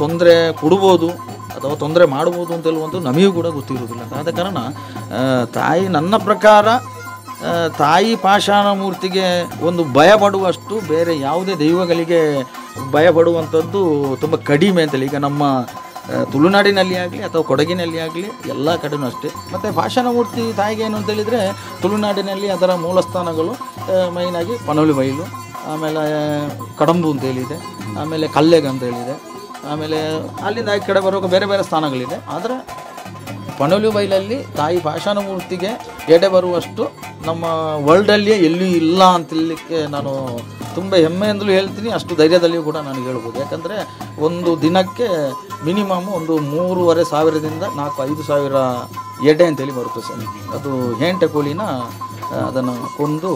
ತೊಂದರೆ ಕೊಡ್ಬೋದು ಅಥವಾ ತೊಂದರೆ ಮಾಡ್ಬೋದು ಅಂತ ಹೇಳುವಂಥದ್ದು ನಮಗೂ ಕೂಡ ಗೊತ್ತಿರೋದಿಲ್ಲ ಆದ ಕಾರಣ ತಾಯಿ ನನ್ನ ಪ್ರಕಾರ ತಾಯಿ ಪಾಷಾಣ ಮೂರ್ತಿಗೆ ಒಂದು ಭಯ ಪಡುವಷ್ಟು ಬೇರೆ ಯಾವುದೇ ದೈವಗಳಿಗೆ ಭಯ ಪಡುವಂಥದ್ದು ತುಂಬ ಕಡಿಮೆ ಅಂತೇಳಿ. ಈಗ ನಮ್ಮ ತುಳುನಾಡಿನಲ್ಲಿ ಆಗಲಿ ಅಥವಾ ಕೊಡಗಿನಲ್ಲಿ ಆಗಲಿ ಎಲ್ಲ ಕಡೆನೂ ಅಷ್ಟೇ. ಮತ್ತು ಭಾಷಣಮೂರ್ತಿ ತಾಯಿಗೆ ಏನು ಅಂತ ಹೇಳಿದರೆ, ತುಳುನಾಡಿನಲ್ಲಿ ಅದರ ಮೂಲ ಸ್ಥಾನಗಳು ಮೈನಾಗಿ ಪನೋಲಿ ಬೈಲು ಆಮೇಲೆ ಕಡಂಬು ಅಂತ ಹೇಳಿದೆ, ಆಮೇಲೆ ಕಲ್ಲೆಗ ಅಂತ ಹೇಳಿದೆ, ಆಮೇಲೆ ಅಲ್ಲಿಂದ ಈ ಕಡೆ ಬರುವಾಗ ಬೇರೆ ಬೇರೆ ಸ್ಥಾನಗಳಿದೆ. ಆದರೆ ಪನೋಲಿ ಬೈಲಲ್ಲಿ ತಾಯಿ ಪಾಷಾಣ ಮೂರ್ತಿಗೆ ಎಡೆ ಬರುವಷ್ಟು ನಮ್ಮ ವರ್ಲ್ಡಲ್ಲಿಯೇ ಎಲ್ಲೂ ಇಲ್ಲ ಅಂತ ಹೇಳಲಿಕ್ಕೆ ನಾನು ತುಂಬ ಹೆಮ್ಮೆಯಿಂದಲೂ ಹೇಳ್ತೀನಿ ಅಷ್ಟು ಧೈರ್ಯದಲ್ಲಿಯೂ ಕೂಡ ನಾನು ಹೇಳ್ಬೋದು. ಯಾಕಂದರೆ ಒಂದು ದಿನಕ್ಕೆ ಮಿನಿಮಮ್ ಒಂದು ಮೂರುವರೆ ಸಾವಿರದಿಂದ ನಾಲ್ಕು ಐದು ಸಾವಿರ ಎಡೆ ಅಂತೇಳಿ ಬರುತ್ತೆ ಸರ್. ಅದು ಹೆಂಟೆ ಕೋಳಿನ ಅದನ್ನು ಕೊಂದು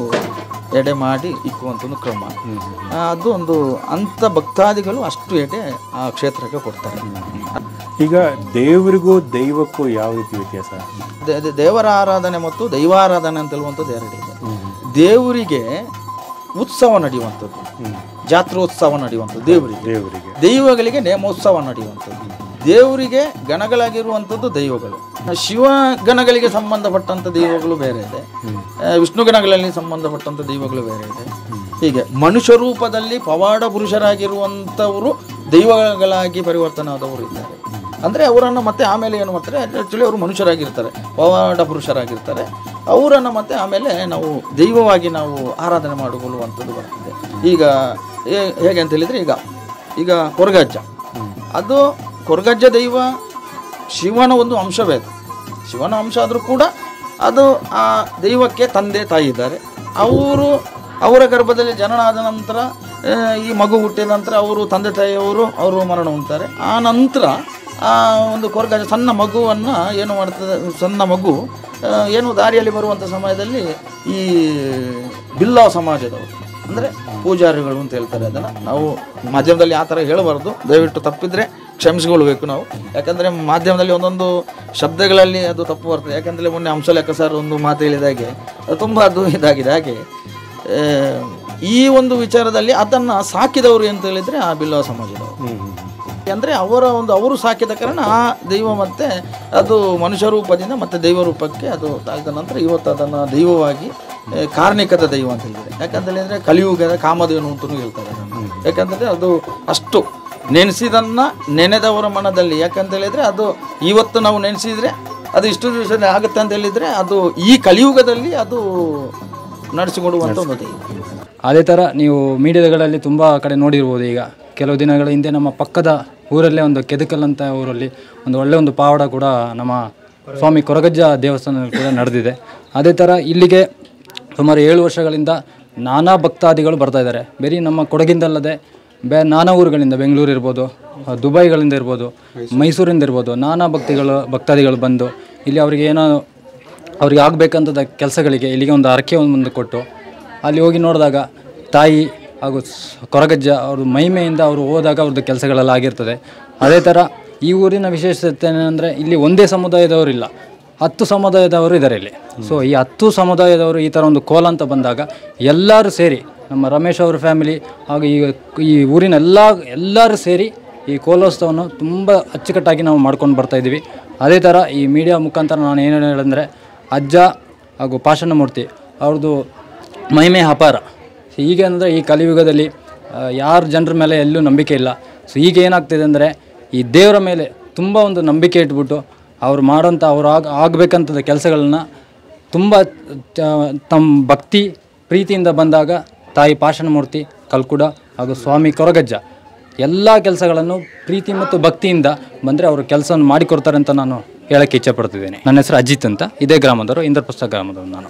ಎಡೆ ಮಾಡಿ ಇಕ್ಕುವಂಥ ಒಂದು ಕ್ರಮ ಅದು ಒಂದು ಅಂಥ ಭಕ್ತಾದಿಗಳು ಅಷ್ಟು ಎಡೆ ಆ ಕ್ಷೇತ್ರಕ್ಕೆ ಕೊಡ್ತಾರೆ. ಈಗ ದೇವರಿಗೂ ದೈವಕ್ಕೂ ಯಾವ ರೀತಿ ವ್ಯತ್ಯಾಸ? ದೇವರ ಆರಾಧನೆ ಮತ್ತು ದೈವಾರಾಧನೆ ಅಂತ ಹೇಳುವಂಥದ್ದು ಎರಡಿದೆ ದೇವರಿಗೆ ಉತ್ಸವ ನಡೆಯುವಂಥದ್ದು. ಜಾತ್ರೋತ್ಸವ ನಡೆಯುವಂಥದ್ದು ದೇವರಿಗೆ. ದೇವರಿಗೆ. ದೈವಗಳಿಗೆ ನೇಮೋತ್ಸವ ನಡೆಯುವಂಥದ್ದು. ದೇವರಿಗೆ ಗಣಗಳಾಗಿರುವಂಥದ್ದು ದೈವಗಳು. ಶಿವ ಗಣಗಳಿಗೆ ಸಂಬಂಧಪಟ್ಟಂಥ ದೈವಗಳು ಬೇರೆ ಇದೆ. ವಿಷ್ಣು ಗಣಗಳಲ್ಲಿ ಸಂಬಂಧಪಟ್ಟಂಥ ದೈವಗಳು ಬೇರೆ ಇದೆ. ಹೀಗೆ ಮನುಷ್ಯ ರೂಪದಲ್ಲಿ ಪವಾಡ ಪುರುಷರಾಗಿರುವಂಥವರು ದೈವಗಳಾಗಿ ಪರಿವರ್ತನೆ ಆದವರು ಇದ್ದಾರೆ ಅಂದರೆ ಅವರನ್ನು ಮತ್ತೆ ಆಮೇಲೆ ಏನು ಮಾಡ್ತಾರೆ ಆ್ಯಕ್ಚುಲಿ ಅವರು ಮನುಷ್ಯರಾಗಿರ್ತಾರೆ, ಪವಾಡ ಪುರುಷರಾಗಿರ್ತಾರೆ. ಅವರನ್ನು ಮತ್ತೆ ಆಮೇಲೆ ನಾವು ದೈವವಾಗಿ ನಾವು ಆರಾಧನೆ ಮಾಡಿಕೊಳ್ಳುವಂಥದ್ದು ಬರ್ತದೆ. ಈಗ ಹೇಗೆ ಅಂತ ಹೇಳಿದರೆ ಈಗ ಈಗ ಕೊರಗಜ್ಜ. ಅದು ಕೊರಗಜ್ಜ ದೈವ ಶಿವನ ಒಂದು ಅಂಶವೇ ಅದು. ಶಿವನ ಅಂಶ ಆದರೂ ಕೂಡ ಅದು ಆ ದೈವಕ್ಕೆ ತಂದೆ ತಾಯಿ ಇದ್ದಾರೆ. ಅವರು ಅವರ ಗರ್ಭದಲ್ಲಿ ಜನನ ಆದ ನಂತರ ಈ ಮಗು ಹುಟ್ಟಿದ ನಂತರ ಅವರು ತಂದೆ ತಾಯಿಯವರು, ಅವರು ಮರಣ ಹೊಂದ್ತಾರೆ ಆ ನಂತರ ಆ ಒಂದು ಕೊರಗ ಸಣ್ಣ ಮಗುವನ್ನು ಏನು ಮಾಡ್ತದೆ, ಸಣ್ಣ ಮಗು ಏನು ದಾರಿಯಲ್ಲಿ ಬರುವಂಥ ಸಮಯದಲ್ಲಿ ಈ ಬಿಲ್ಲವ ಸಮಾಜದವರು, ಅಂದರೆ ಪೂಜಾರಿಗಳು ಅಂತ ಹೇಳ್ತಾರೆ ಅದನ್ನು. ನಾವು ಮಾಧ್ಯಮದಲ್ಲಿ ಆ ಥರ ಹೇಳಬಾರ್ದು. ದಯವಿಟ್ಟು ತಪ್ಪಿದರೆ ಕ್ಷಮಿಸಿಕೊಳ್ಬೇಕು ನಾವು. ಯಾಕಂದರೆ ಮಾಧ್ಯಮದಲ್ಲಿ ಒಂದೊಂದು ಶಬ್ದಗಳಲ್ಲಿ ಅದು ತಪ್ಪು ಬರ್ತದೆ. ಯಾಕಂದರೆ ಮೊನ್ನೆ ಹಂಸಲೇಖ ಸರ್ ಒಂದು ಮಾತು ಹೇಳಿದಾಗೆ ಅದು ತುಂಬ ಅದು ಇದಾಗಿದೆ. ಹಾಗೆ ಈ ಒಂದು ವಿಚಾರದಲ್ಲಿ ಅದನ್ನು ಸಾಕಿದವರು ಅಂತ ಹೇಳಿದರೆ ಆ ಬಿಲ್ಲವ ಸಮಾಜದವರು. ಅಂದರೆ ಅವರ ಒಂದು ಅವರು ಸಾಕಿದ ಕಾರಣ ಆ ದೈವ ಮತ್ತೆ ಅದು ಮನುಷ್ಯ ರೂಪದಿಂದ ಮತ್ತೆ ದೈವ ರೂಪಕ್ಕೆ ಅದು ತಾಗಿದ ನಂತರ ಇವತ್ತು ಅದನ್ನು ದೈವವಾಗಿ ಕಾರ್ಣಿಕದ ದೈವ ಅಂತ ಹೇಳಿದರೆ ಯಾಕಂತೇಳಿದರೆ ಕಲಿಯುಗದ ಕಾಮದೇವನು ಅಂತಲೂ ಹೇಳ್ತಾರೆ ಅದನ್ನು. ಯಾಕಂತಂದರೆ ಅದು ಅಷ್ಟು ನೆನೆಸಿದನ್ನ ನೆನೆದವರ ಮನದಲ್ಲಿ. ಯಾಕಂತ ಹೇಳಿದರೆ ಅದು ಇವತ್ತು ನಾವು ನೆನೆಸಿದರೆ ಅದು ಇಷ್ಟು ದಿವಸ ಆಗುತ್ತೆ ಅಂತ ಹೇಳಿದರೆ ಅದು ಈ ಕಲಿಯುಗದಲ್ಲಿ ಅದು ನಡೆಸಿಕೊಡುವಂಥ ಒಂದು ದೈವ. ಅದೇ ಥರ ನೀವು ಮೀಡಿಯಾಗಳಲ್ಲಿ ತುಂಬ ಕಡೆ ನೋಡಿರ್ಬೋದು ಈಗ. ಕೆಲವು ದಿನಗಳ ಹಿಂದೆ ನಮ್ಮ ಪಕ್ಕದ ಊರಲ್ಲೇ ಒಂದು ಕೆದಕಲ್ ಅಂತ ಊರಲ್ಲಿ ಒಂದು ಒಳ್ಳೆಯ ಒಂದು ಪಾವಡ ಕೂಡ ನಮ್ಮ ಸ್ವಾಮಿ ಕೊರಗಜ್ಜ ದೇವಸ್ಥಾನದಲ್ಲಿ ಕೂಡ ನಡೆದಿದೆ. ಅದೇ ಥರ ಇಲ್ಲಿಗೆ ಸುಮಾರು ಏಳು ವರ್ಷಗಳಿಂದ ನಾನಾ ಭಕ್ತಾದಿಗಳು ಬರ್ತಾ ಇದ್ದಾರೆ. ಬರೀ ನಮ್ಮ ಕೊಡಗಿಂದಲ್ಲದೆ ಬೇ ನಾನಾ ಊರುಗಳಿಂದ ಬೆಂಗಳೂರು ಇರ್ಬೋದು, ದುಬೈಗಳಿಂದ ಇರ್ಬೋದು, ಮೈಸೂರಿಂದ ಇರ್ಬೋದು ನಾನಾ ಭಕ್ತಿಗಳು, ಭಕ್ತಾದಿಗಳು ಬಂದು ಇಲ್ಲಿ ಅವರಿಗೆ ಏನೋ ಅವ್ರಿಗೆ ಆಗಬೇಕಂತದ ಕೆಲಸಗಳಿಗೆ ಇಲ್ಲಿಗೆ ಒಂದು ಅರಕೆ ಒಂದು ಕೊಟ್ಟು ಅಲ್ಲಿ ಹೋಗಿ ನೋಡಿದಾಗ ತಾಯಿ ಹಾಗೂ ಕೊರಗಜ್ಜ ಅವರು ಮಹಿಮೆಯಿಂದ ಅವರು ಹೋದಾಗ ಅವ್ರದ್ದು ಕೆಲಸಗಳೆಲ್ಲ ಆಗಿರ್ತದೆ. ಅದೇ ಥರ ಈ ಊರಿನ ವಿಶೇಷತೆ ಏನಂದರೆ ಇಲ್ಲಿ ಒಂದೇ ಸಮುದಾಯದವರಿಲ್ಲ ಹತ್ತು ಸಮುದಾಯದವರು ಇದ್ದಾರೆ ಇಲ್ಲಿ. ಸೊ ಈ ಹತ್ತು ಸಮುದಾಯದವರು ಈ ಥರ ಒಂದು ಕೋಲ ಅಂತ ಬಂದಾಗ ಎಲ್ಲರೂ ಸೇರಿ ನಮ್ಮ ರಮೇಶ್ ಅವ್ರ ಫ್ಯಾಮಿಲಿ ಹಾಗೂ ಈ ಈ ಊರಿನ ಎಲ್ಲ, ಎಲ್ಲರೂ ಸೇರಿ ಈ ಕೋಲೋತ್ಸವವನ್ನು ತುಂಬ ಅಚ್ಚುಕಟ್ಟಾಗಿ ನಾವು ಮಾಡ್ಕೊಂಡು ಬರ್ತಾ ಇದ್ದೀವಿ. ಅದೇ ಥರ ಈ ಮೀಡಿಯಾ ಮುಖಾಂತರ ನಾನು ಏನು ಹೇಳಂದರೆ ಅಜ್ಜ ಹಾಗೂ ಪಾಷಣಮೂರ್ತಿ ಅವ್ರದ್ದು ಮಹಿಮೆ ಅಪಾರ. ಈಗ ಅಂದರೆ ಈ ಕಲಿಯುಗದಲ್ಲಿ ಯಾರ ಜನರ ಮೇಲೆ ಎಲ್ಲೂ ನಂಬಿಕೆ ಇಲ್ಲ. ಸೊ ಈಗ ಏನಾಗ್ತಿದೆ ಅಂದರೆ, ಈ ದೇವರ ಮೇಲೆ ತುಂಬ ಒಂದು ನಂಬಿಕೆ ಇಟ್ಬಿಟ್ಟು ಅವ್ರು ಮಾಡೋಂಥ ಅವ್ರು ಆಗ, ಆಗಬೇಕಂತದ ಕೆಲಸಗಳನ್ನ ತುಂಬ ತಮ್ಮ ಭಕ್ತಿ ಪ್ರೀತಿಯಿಂದ ಬಂದಾಗ ತಾಯಿ ಪಾಷಣಮೂರ್ತಿ, ಕಲ್ಕುಡ ಹಾಗೂ ಸ್ವಾಮಿ ಕೊರಗಜ್ಜ, ಎಲ್ಲ ಕೆಲಸಗಳನ್ನು ಪ್ರೀತಿ ಮತ್ತು ಭಕ್ತಿಯಿಂದ ಬಂದರೆ ಅವರು ಕೆಲಸವನ್ನು ಮಾಡಿಕೊಡ್ತಾರೆ ಅಂತ ನಾನು ಹೇಳಕ್ಕೆ ಇಚ್ಛೆಪಡ್ತಿದ್ದೇನೆ. ನನ್ನ ಹೆಸರು ಅಜಿತ್ ಅಂತ. ಇದೇ ಗ್ರಾಮದವರು, ಇಂದ್ರಪ್ರಸ್ಥ ಗ್ರಾಮದವರು ನಾನು.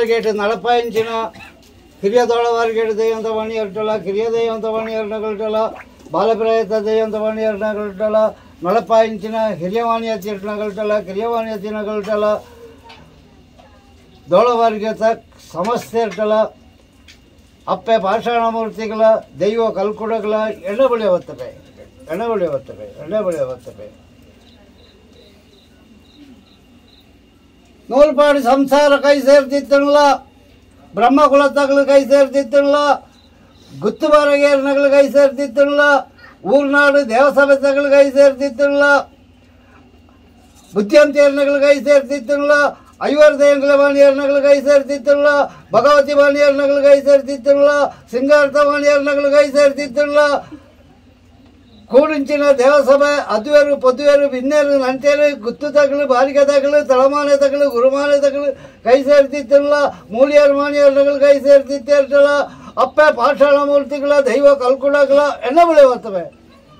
ದೋಳವಾರಿಗೇಟು ನಳಪಾಯಿಂಚಿನ ಕಿರಿಯ ದೋಳವಾರಿಗೇಟು ದೈವಂತ ವಾಣಿ ಎರಟಲ ಕಿರಿಯ ದೈವಂತ ವಾಣಿ ಎರಡಗಲ್ಟಲ ಬಾಲಪ್ರಾಯತ ದೈವಂತ ವಾಣಿ ಎರಡಗಲ್ಟಲ ನಳಪಾಯಿಂಚಿನ ಹಿರಿಯವಾಣಿ ಹತ್ತಿ ಎರಡಗಲ್ಟಲ ಕಿರಿಯವಾಣಿ ಹತ್ತಿ ನಗಲ್ಟಲ ದೋಳವಾರಿಗೇತ ಸಮಸ್ಯೆ ಇರ್ತಲ ಅಪ್ಪೆ ಪಾಷಾಣ ಮೂರ್ತಿಗಳ ದೈವ ಕಲ್ಕುಡಗಳ, ಎಣ್ಣೆ ಬಳಿ ಹೊತ್ತವೆ ಎಣ್ಣೆ ಬಳಿ ಹೊತ್ತವೆ ಎಣ್ಣೆ ಬಳಿ ಹೊತ್ತವೆ ನೂಲ್ಪಾಡಿ ಸಂಸಾರ ಕೈ ಸೇರ್ತಿತ್ತಲ್ಲ ಬ್ರಹ್ಮಕುಲ ತಗಲು ಕೈ ಸೇರ್ತಿತ್ತಲ್ಲ ಗುತ್ತುಬಾರಗೇರ್ನಗಳು ಕೈ ಸೇರ್ತಿತ್ತಲ್ಲ ಊರ್ನಾಡು ದೇವಸಭೆತಗಳು ಕೈ ಸೇರ್ತಿತ್ತಲ್ಲ ಬುದ್ಧಿಯಂತೇರ್ನಗಳು ಕೈ ಸೇರ್ತಿತ್ತಲ್ಲ ಐವರ್ದೇಂಗ್ಲ ವಾಣಿಯರ್ನಗಳು ಕೈ ಸೇರ್ತಿತ್ತಲ್ಲ ಭಗವತಿ ವಾಣಿಯರ್ನಗಳು ಕೈ ಸೇರ್ತಿತ್ತಲ್ಲ ಸಿಂಗಾರ್ಥ ವಾಣಿಯರ್ನಗಳು ಕೈ ಸೇರ್ತಿತ್ತಲ್ಲ ಕೂಡಿಂಚಿನ ದೇವಸಭೆ, ಅದುವೆರು, ಪದುವೆರು ಬಿನ್ನೆರು ನಂಟೇರು ಗುತ್ತು ತಗಲು ಬಾಲಿಕೆ ತಗಲು ತಳಮಾನೆ ತಗಲು ಗುರುಮಾನೆ ತಗಲು, ಕೈ ಸೇರ್ತಿತ್ತಲ್ಲ ಮೂಲಿಯರ್ ಮಾನಿಯರ್ಗಳು ಕೈ ಸೇರ್ತಿತ್ತಿರ್ತಲ್ಲ ಅಪ್ಪೆ ಪಾಷಾಣ ಮೂರ್ತಿಗಳ, ದೈವ ಕಲ್ಕುಡಗಳ ಎಣ್ಣೆ ಬಳಿ ಹೊತ್ತವೆ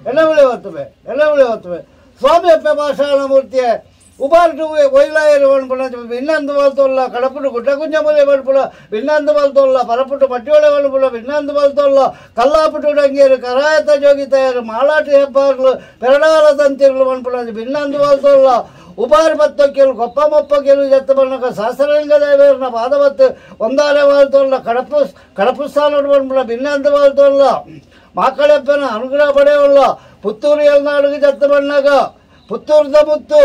ಎಣ್ಣೆ ಬಳಿ ಹೊತ್ತವೆ ಎಣ್ಣೆ ಬಳಿ ಹೊತ್ತವೆ ಸ್ವಾಮಿ ಅಪ್ಪೆ ಪಾಷಾಣ ಮೂರ್ತಿಯೇ ಉಬಾರ್ಟು ಒಯ್ಲಾಯರು ಬಣ್ಪುಣ ಭಿನ್ನಂದು ಬಲ್ತೋಲ್ಲ ಕಡಪುಟ್ಟು ಗುಡ್ಡ ಕುಂಜ ಮೂಲೆ ಬಣ್ಪುಣ ಭಿನ್ನಂದು ಬಲ್ತೋಲ್ಲ ಪರಪುಟ್ಟು ಪಟ್ಟಿಯೊಳೆ ಬಣ್ಪುಣ ಭಿನ್ನಂದು ಬಲ್ತೋಲ್ಲ ಕಲ್ಲಾಪುಟ್ಟು ಡಂಗಿಯರು ಕರಾಯತ ಜೋಗಿತಾಯರು ಮಾಲಾಟಿ ಹೆಬ್ಬಾರ್ಲು ಪೆರಡಾಲ ತಂತಿರ್ಲು ಬಣ್ಪುಣ ಭಿನ್ನಂದು ಬಲ್ತೋಲ್ಲ ಉಬಾರ್ ಬತ್ತೊಕ್ಕೆಲು ಕೊಪ್ಪ ಮೊಪ್ಪಕ್ಕೆಲು ಜತ್ತ ಬಣ್ಣಕ ಶಾಸ್ತ್ರಲಿಂಗ ದೇವರನ್ನ ಪಾದವತ್ತು ಒಂದಾರೆ ಬಾಳ್ತೋಲ್ಲ ಕಡಪು ಕಡಪು ಸ್ಥಾನ ಬಣ್ಪುಣ ಭಿನ್ನಂದು ಬಾಳ್ತೋಲ್ಲ ಮಾಕಳೆಪ್ಪನ ಅನುಗ್ರಹ ಪಡೆಯೋಲ್ಲ ಪುತ್ತೂರು ಎಲ್ನಾಡಿಗೆ ಜತ್ತ ಬಣ್ಣಗ ಪುತ್ತೂರ್ದ ಮುತ್ತು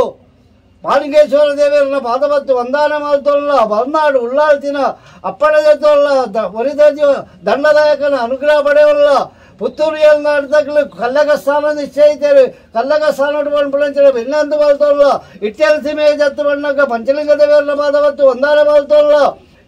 ಮಾಲಿಂಗೇಶ್ವರ ದೇವರನ್ನ ಪಾದಪತ್ತು ವಂದನೆ ಮಾಡ್ತೋಲ್ಲ ಬರ್ನಾಡು ಉಳ್ಳಾಳ್ತಿನ ಅಪ್ಪಣೆದೊಲ್ಲ ಒರಿದ ದಂಡದಾಯಕನ ಅನುಗ್ರಹ ಪಡೆಯೋಲ್ಲ ಪುತ್ತೂರು ಎಲ್ನಾಡ್ದಗಳು ಕಲ್ಲಗ ಸ್ಥಾನ ನಿಶ್ಚಯಿತೇವೆ ಕಲ್ಲಗ ಸ್ಥಾನ ಬಂದ್ಬಿಡಂತೇಳಿ ಇನ್ನೊಂದು ಬಲ್ತೋಲ್ಲ ಇಟ್ಟೆಲ್ ಸೀಮೆ ಜತ್ತು ಬಣ್ಣಕ್ಕ ಪಂಚಲಿಂಗ ದೇವರನ್ನ ಪಾದಪತ್ತು ವಂದನೆ ಮಾಡ್ತೋಲ್ಲ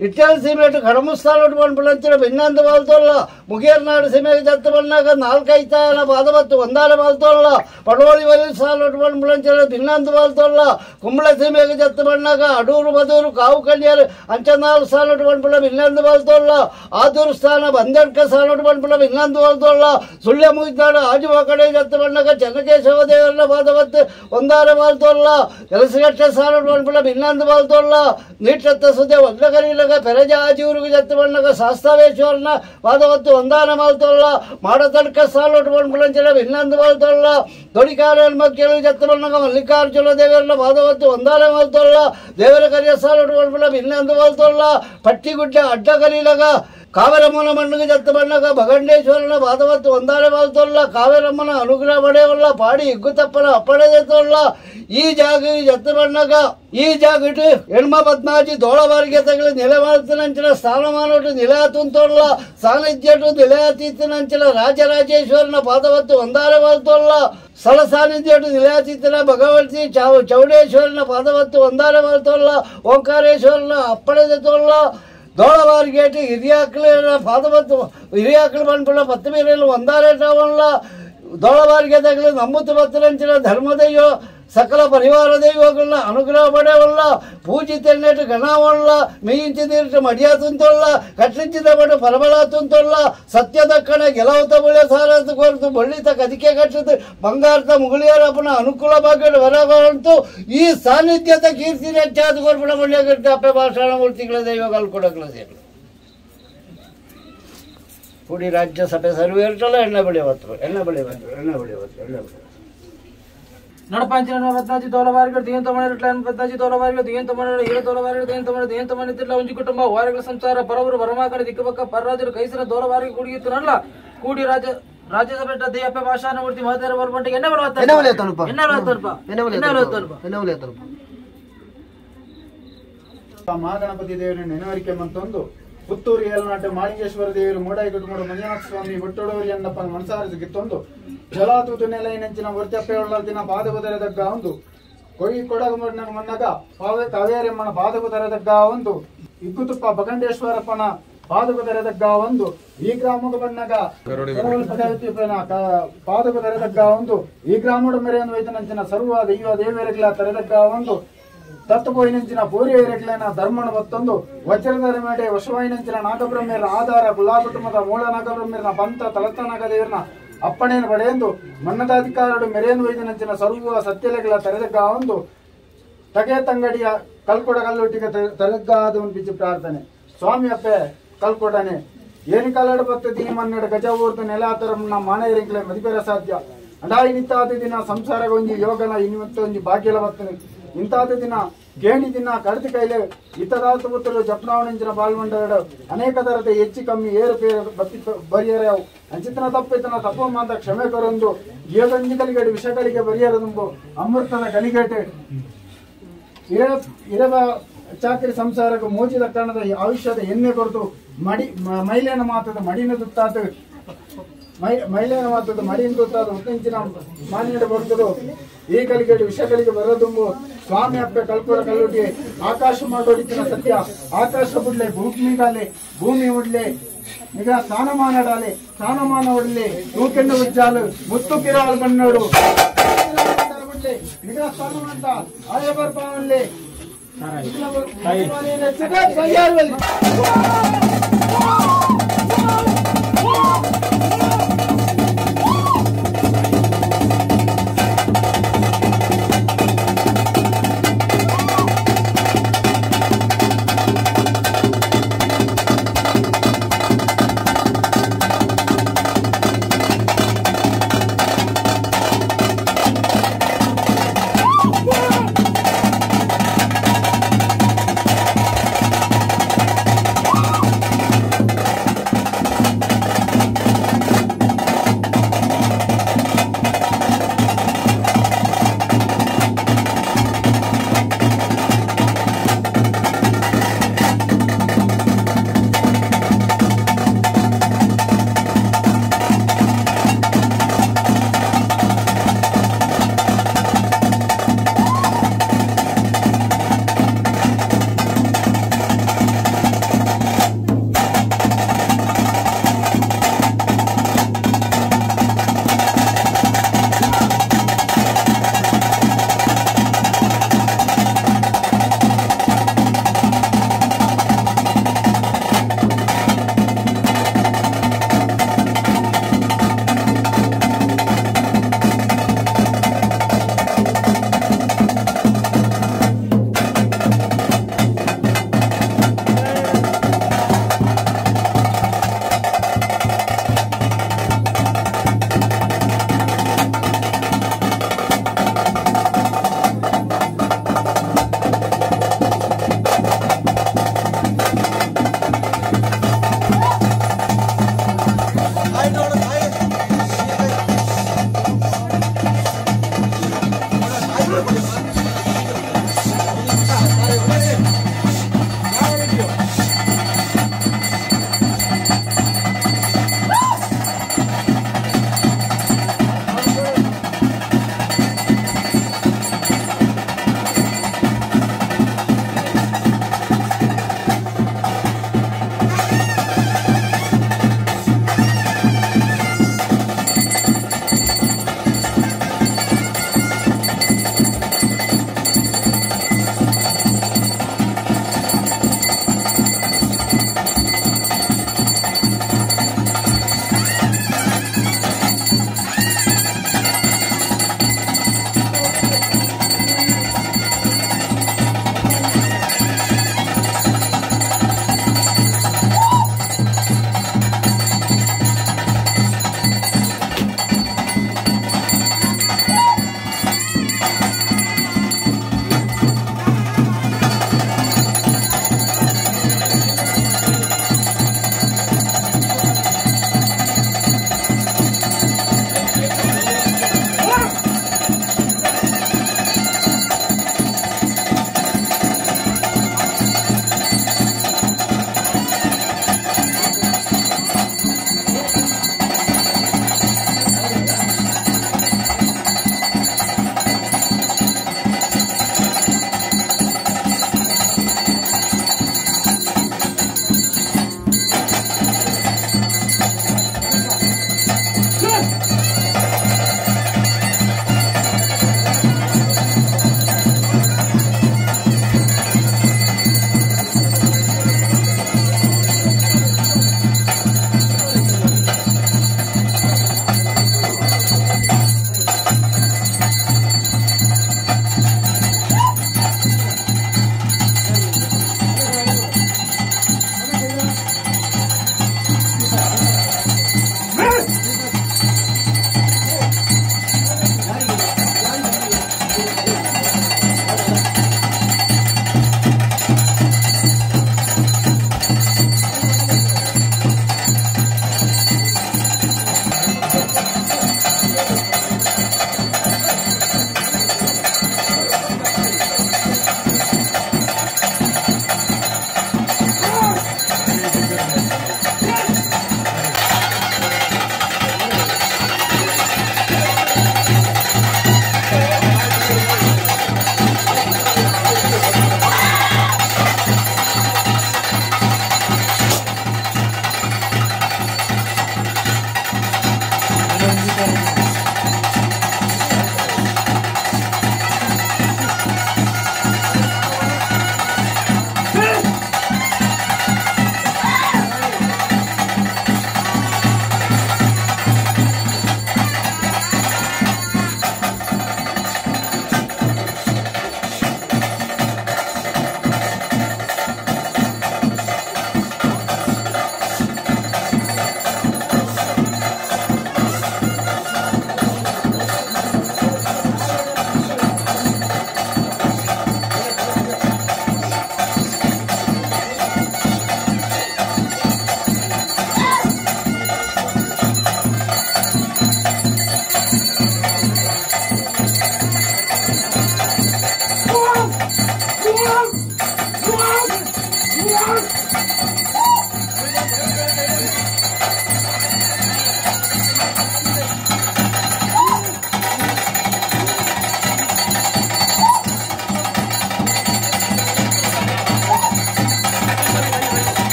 ಇಟ್ಟಲ್ ಸೀಮೆಟ್ ಕಡಮುಸ್ತಾನ ಪಂಪುಳಂಚಿನ ಭಿನ್ನಂದು ಬಾಲ್ತೋಲ್ಲ ಮುಗೇರ್ನಾಡು ಸೀಮೆಗೆ ಜತ್ತು ಬಣ್ಣಾಗ ನಾಲ್ಕೈತಾಯನ ಪಾದವತ್ತು ಒಂದಾರೆ ಬಾಲ್ತೋಲ್ಲ ಪಡೋಳಿ ವಲಿ ಸಾಲು ಪಂಪುಳಂಚಿನ ಭಿನ್ನಂದು ಬಾಲ್ತೋಲ್ಲ ಕುಂಬಳ ಸೀಮೆಗೆ ಜತ್ತು ಬಣ್ಣಾಗ ಅಡೂರು ಬದೂರು ಕಾವು ಕಳ್ಳಿಯರು ಅಂಚನಾಲು ಸಾಲು ಪಂಪುಳ ಭಿನ್ನಂದು ಬಾಲ್ತೋಲ್ಲ ಆದೂರು ಸ್ಥಾನ ಬಂದಡ್ಕ ಸಾಲು ಪಂಪುಳ ಭಿನ್ನಂದು ಬಾಲ್ತೋಲ್ಲ ಸುಳ್ಯ ಮುಗಿದಾಡು ಆಜುವ ಕಡೆ ಜತ್ತು ಬಣ್ಣಾಗ ಚನ್ನಕೇಶವ ದೇವರನ್ನ ಪಾದವತ್ತು ಒಂದಾರೆ ಬಾಲ್ತೋಲ್ಲ ಕೆಲಸಗಟ್ಟ ಸಾಲು ಪಂಪುಳ ಭಿನ್ನಂದು ಬಾಲ್ತೋಲ್ಲ ನೀಟತ್ತ ಸುದ್ದೆ ಒಗ್ಲಗರಿಲಗ ಪೆರಜ ಆಜೀವ್ರಿಗೆ ಜತ್ತು ಬಣ್ಣಗ ಶಾಸ್ತಾವೇಶ್ವರನ ಪಾದವತ್ತು ಒಂದಾನ ಮಾಲ್ತೋಲ್ಲ ಮಾಡತಡ್ಕ ಸಾಲು ಪಂಪುಳಂಚಿನ ಭಿನ್ನಂದು ಬಾಲ್ತೋಲ್ಲ ದೊಡಿಕಾರ ಮಕ್ಕಳು ಜತ್ತು ಬಣ್ಣಗ ಮಲ್ಲಿಕಾರ್ಜುನ ದೇವರನ್ನ ಪಾದವತ್ತು ಒಂದಾನೆ ಮಾಲ್ತೋಲ್ಲ ದೇವರ ಕರಿಯ ಸಾಲು ಪಂಪುಳ ಭಿನ್ನಂದು ಬಾಲ್ತೋಲ್ಲ ಪಟ್ಟಿಗುಡ್ಡ ಅಡ್ಡ ಕರೀಲಗ ಕಾವೇರಮ್ಮನ ಮಣ್ಣಿಗೆ ಜತ್ತು ಬಣ್ಣಗ ಭಗಂಡೇಶ್ವರನ ಪಾದವತ್ತು ಒಂದಾನೆ ಬಾಲ್ತೋಲ್ಲ ಕಾವೇರಮ್ಮನ ಅನುಗ್ರಹ ಪಡೆಯವಲ್ಲ ಪಾಡಿ ಇಗ್ಗುತಪ್ಪನ ಅಪ್ಪಣೆದೆತ್ತೋಲ್ಲ ಈ ಜಾಗ ಜತ್ತು ಬಣ್ಣಗ ಈ ಜಾಗ ಇಟ್ಟು ಹೆಣ್ಮ ಪದ್ಮಾಜಿ ದೋಳವಾರಿಗೆ ತಗಲಿ ನೆಲೆಮಾಲ್ತಿನಂಚಿನ ಸ್ಥಾನಮಾನೋಟು ನಿಲಯತುಂತೋಲ್ಲ ಸಾನ್ನಿಧ್ಯಟು ನಿಲಯತೀತನಂಚಿನ ರಾಜರಾಜೇಶ್ವರನ ಪಾದವತ್ತು ಒಂದಾರೆ ಬಾಲ್ತೋಲ್ಲ ಸ್ಥಳ ಸಾನ್ನಿಧ್ಯಟು ನಿಲಯತೀತನ ಭಗವತಿ ಚೌ ಚೌಡೇಶ್ವರನ ಪಾದವತ್ತು ಒಂದಾರೆ ಬಾಲ್ತೋಲ್ಲ ಓಂಕಾರೇಶ್ವರನ ಅಪ್ಪಣೆದೆತ್ತೋಲ್ಲ ದೋಳವಾರಿಗೇಟು ಹಿರಿಯಾಕ್ಳ ಪಾದವತ್ತು ಹಿರಿಯಾಕ್ಳು ಬಂದ್ಬಿಡ ಪತ್ತು ಮೀರಲ್ಲಿ ಒಂದಾರೆ ಟಾವಲ್ಲ ದೋಳವಾರಿಗೆ ತಗಲಿ ನಂಬುತ್ತು ಬತ್ತರಂಚಿನ ಧರ್ಮದಯ್ಯೋ ಸಕಲ ಪರಿವಾರ ದೈವಗಳನ್ನ ಅನುಗ್ರಹ ಪಡೆಯವಲ್ಲ ಪೂಜಿತೆನ್ನೆಟ್ಟು ಗಣವಲ್ಲ ಮೀಂಚಿದಿರ್ಟು ಮಡಿಯ ತುಂತೊಲ್ಲ ಕಟ್ಟಿಂಚಿದ ಬಡ ಪರಬಲ ತುಂತೊಲ್ಲ ಸತ್ಯದ ಕಣ ಗೆಲವತ ಬಳಿಯ ಸಾರತ್ತು ಕೊರತು ಬಳ್ಳಿತ ಕದಿಕೆ ಕಟ್ಟಿತು ಬಂಗಾರದ ಮುಗುಳಿಯರಪ್ಪನ ಅನುಕೂಲ ಬಗ್ಗೆ ಹೊರಗಂತು ಈ ಸಾನ್ನಿಧ್ಯದ ಕೀರ್ತಿ ಹೆಚ್ಚಾದ ಕೊರ್ಪಣ ಬಳ್ಳಿಯ ಗಟ್ಟ ಅಪ್ಪೆ ಭಾಷಣ ಮೂರ್ತಿಗಳ ದೈವಗಳು ಕೊಡಗಳ ಸೇರಿ ಕೂಡಿ ರಾಜ್ಯಸಭೆ ಸರ್ವೆ ಇರ್ತಲ್ಲ ಎಣ್ಣೆ ಬೆಳೆಯವತ್ತು ಎಣ್ಣೆ ಬೆಳೆಯವತ್ತು ಎಣ್ಣೆ ಬೆಳೆಯವತ್ತು ಎಣ್ಣೆ ಒಂಜಿ ಕುಟುಂಬ ವಾರಗಳ ಸಂಸಾರ ಪರವರು ಬರಮಾಕಡೆ ದಿಕ್ಕಬಕ್ಕ ಪರ್ರಾಜರು ಕೈಸರ ದೋಲವಾರಿಗೆ ಕೂಡಿಗಿತ್ತು ನಲ್ಲ ಕೂಡಿ ರಾಜ ರಾಜ್ಯಸಭೆ ಭಾಷಾನ ಮೂರ್ತಿ ಮಹದೇವ ಬರ್ಬಂಟಿಗೆ ಬರುವತ್ತ ಮಹಾಗಣಪತಿ ದೇವರ ನೆನವರಿಕೆ ಮಂತೊಂದು ಪುತ್ತೂರು ಏಲನಾಟ ಮಾಳಿಂಗೇಶ್ವರ ದೇವರು ಮೂಡಾಯಿಗುಡ್ಮೂಡು ಮಂಜುನಾಥ ಸ್ವಾಮಿ ಒಟ್ಟೊಡವರಿ ಅನ್ನಪ್ಪನ ಮನಸಾರಸಿಗಿತ್ತೊಂದು ಜಲಾತೂತು ನೆಲೆಯಿನಂಚಿನ ವರ್ಜಪ್ಪೆಯೊಳ್ಳದಿನ ಪಾದವು ತೆರೆದಗ್ಗ ಒಂದು. ಕೊಯಿ ಕೊಡಗು ಮನ್ನಗ ಪಾವೆ ಕಾವೇರಮ್ಮನ ಪಾದವು ತೆರೆದಗ್ಗ ಒಂದು. ಇಗ್ಗುತುಪ್ಪ ಬಗಂಡೇಶ್ವರಪ್ಪನ ಪಾದವು ತೆರೆದಗ್ಗ ಒಂದು. ಈ ಗ್ರಾಮದ ಬಣ್ಣಗ ತೆರೆದಗ್ಗ ಒಂದು. ಈ ಗ್ರಾಮದ ಮೆರೆಯನ್ನು ವೈತನಂಚಿನ ಸರ್ವ ದೈವ ದೇವರಿಗಳ ತೆರೆದಗ್ಗ ಒಂದು. ತತ್ತುಪೋಯಿನಂಚಿನ ಪೂರ್ಯೈರಕ್ಲೇನ ಧರ್ಮಣ ಮತ್ತೊಂದು ವಜ್ರದರ ಮೇಡೆ ವಶವಾಯಿನಂಚಿನ ನಾಗಬ್ರಹ್ಮೇರ ಆಧಾರ ಕುಲಾಕುಟುಂಬದ ಮೂಲ ನಾಗಬ್ರಹ್ಮೇರನ ಪಂಥ ತಲತನಾಗ ದೇವರನ ಅಪ್ಪಣೆಯನ್ನು ಪಡೆಯೆಂದು ಮನ್ನದಾಧಿಕಾರಡು ಮೆರೆಯನ್ನು ಒಯ್ದನಂಚಿನ ಸರ್ವ ಸತ್ಯಲೆಗಳ ತೆರೆದಗ್ಗ ಒಂದು ತಗೆ ತಂಗಡಿಯ ಕಲ್ಕೊಡ ಕಲ್ಲೊಟ್ಟಿಗೆ ತೆರೆಗಾದ ಒಂದು ಪ್ರಾರ್ಥನೆ. ಸ್ವಾಮಿ ಅಪ್ಪೆ, ಕಲ್ಕೊಡನೆ. ಏನು ಕಲ್ಲಡ ಬತ್ತು ದಿನ ಮನ್ನಡ ಗಜ ಊರ್ದು ನೆಲ ಆತರ ನಮ್ಮ ಮದಿಪೆರ ಸಾಧ್ಯ. ಅಂಡಾಯಿ ನಿಂತಾದ ದಿನ ಸಂಸಾರ ಒಂಜಿ ಯೋಗನ ಒಂಜಿ ಭಾಗ್ಯಲ ಬರ್ತನೆ ಇಂತಾದ ದಿನ ಗೇಣಿ ದಿನ ಕಡತಿ ಕೈಲೆ ಇತದಾತ ಪುತ್ರರು ಪಾಲ್ಗೊಂಡ ಅನೇಕ ತರದ ಹೆಚ್ಚು ಕಮ್ಮಿ ಏರುಪೇರು ಬತ್ತಿ ಬರಿಯರವು ಅಂಚಿತನ ತಪ್ಪಿತನ ತಪ್ಪು ಮಾತ ಕ್ಷಮೆ ಕೊರೊಂದು ಯೋಗಂಜಿಗಳಿಗೆ ವಿಷಗಳಿಗೆ ಬರಿಯರದುಂಬು ಅಮೃತನ ಕಲಿಗೇಟೆ ಇರ ಇರವ ಚಾಕರಿ ಸಂಸಾರಕ್ಕೆ ಮೋಚಿದ ಕಾರಣದ ಆಯುಷ್ಯದ ಎಣ್ಣೆ ಕೊರತು ಮಡಿ ಮೈಲೇನ ಮಾತದ ಮಡಿನ ತುತ್ತಾತ. ಮೈ ಮೈಲೇನ ಮಾತದ ಮಡಿನ ತುತ್ತಾದ ಉತ್ತಂಚಿನ ಮಾನ್ಯಡೆ ಬರ್ತದು ಈ ಕಲಿಗೇಡು ವಿಷಗಳಿಗೆ ಬರದುಂಬು ಸ್ವಾಮಿ ಅಪ್ಪೆ ಕಲ್ಪುರ ಕಲ್ಲುಟಿ ಆಕಾಶ ಮಾಡೋಡಿತಿನ ಸತ್ಯ ಆಕಾಶ ಬಿಡ್ಲೆ ಭೂಮಿಗಾಲೆ ಭೂಮಿ ಉಡ್ಲೆ ಈಗ ಸ್ನಾನಮಾನಡಾಲೆ ಸ್ನಾನಮಾನ ಹೊಡ್ಲೆ ತೂಕೆಂಡು ಉಜ್ಜಾಲು ಮುತ್ತು ಕಿರಾಳು ಬಣ್ಣೋಡು ಈಗ ಸ್ನಾನಮಾನ ಆಯ ಬರ್ಪಾವಲ್ಲಿ ¡Vamos! Let's go.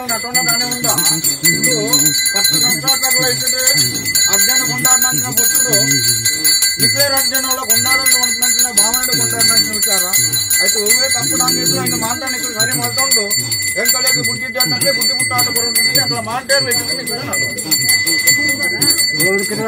జిల్లాలో నటోన దాని ఉందా? ముందు పట్టు సంస్థాపకులు అయితే అర్జన కొండాడినంచిన బొత్తుడు నిక్లేర్ అర్జనంలో కొండాడని ఉంటున్న భావనడు కొండాడినంచిన విచార అయితే ఊరే తప్పు దానికి ఆయన మాట్లాడి ఇక్కడ సరే మాట్లాడు. ఏం మాట్లాడలేదు ఇక్కడ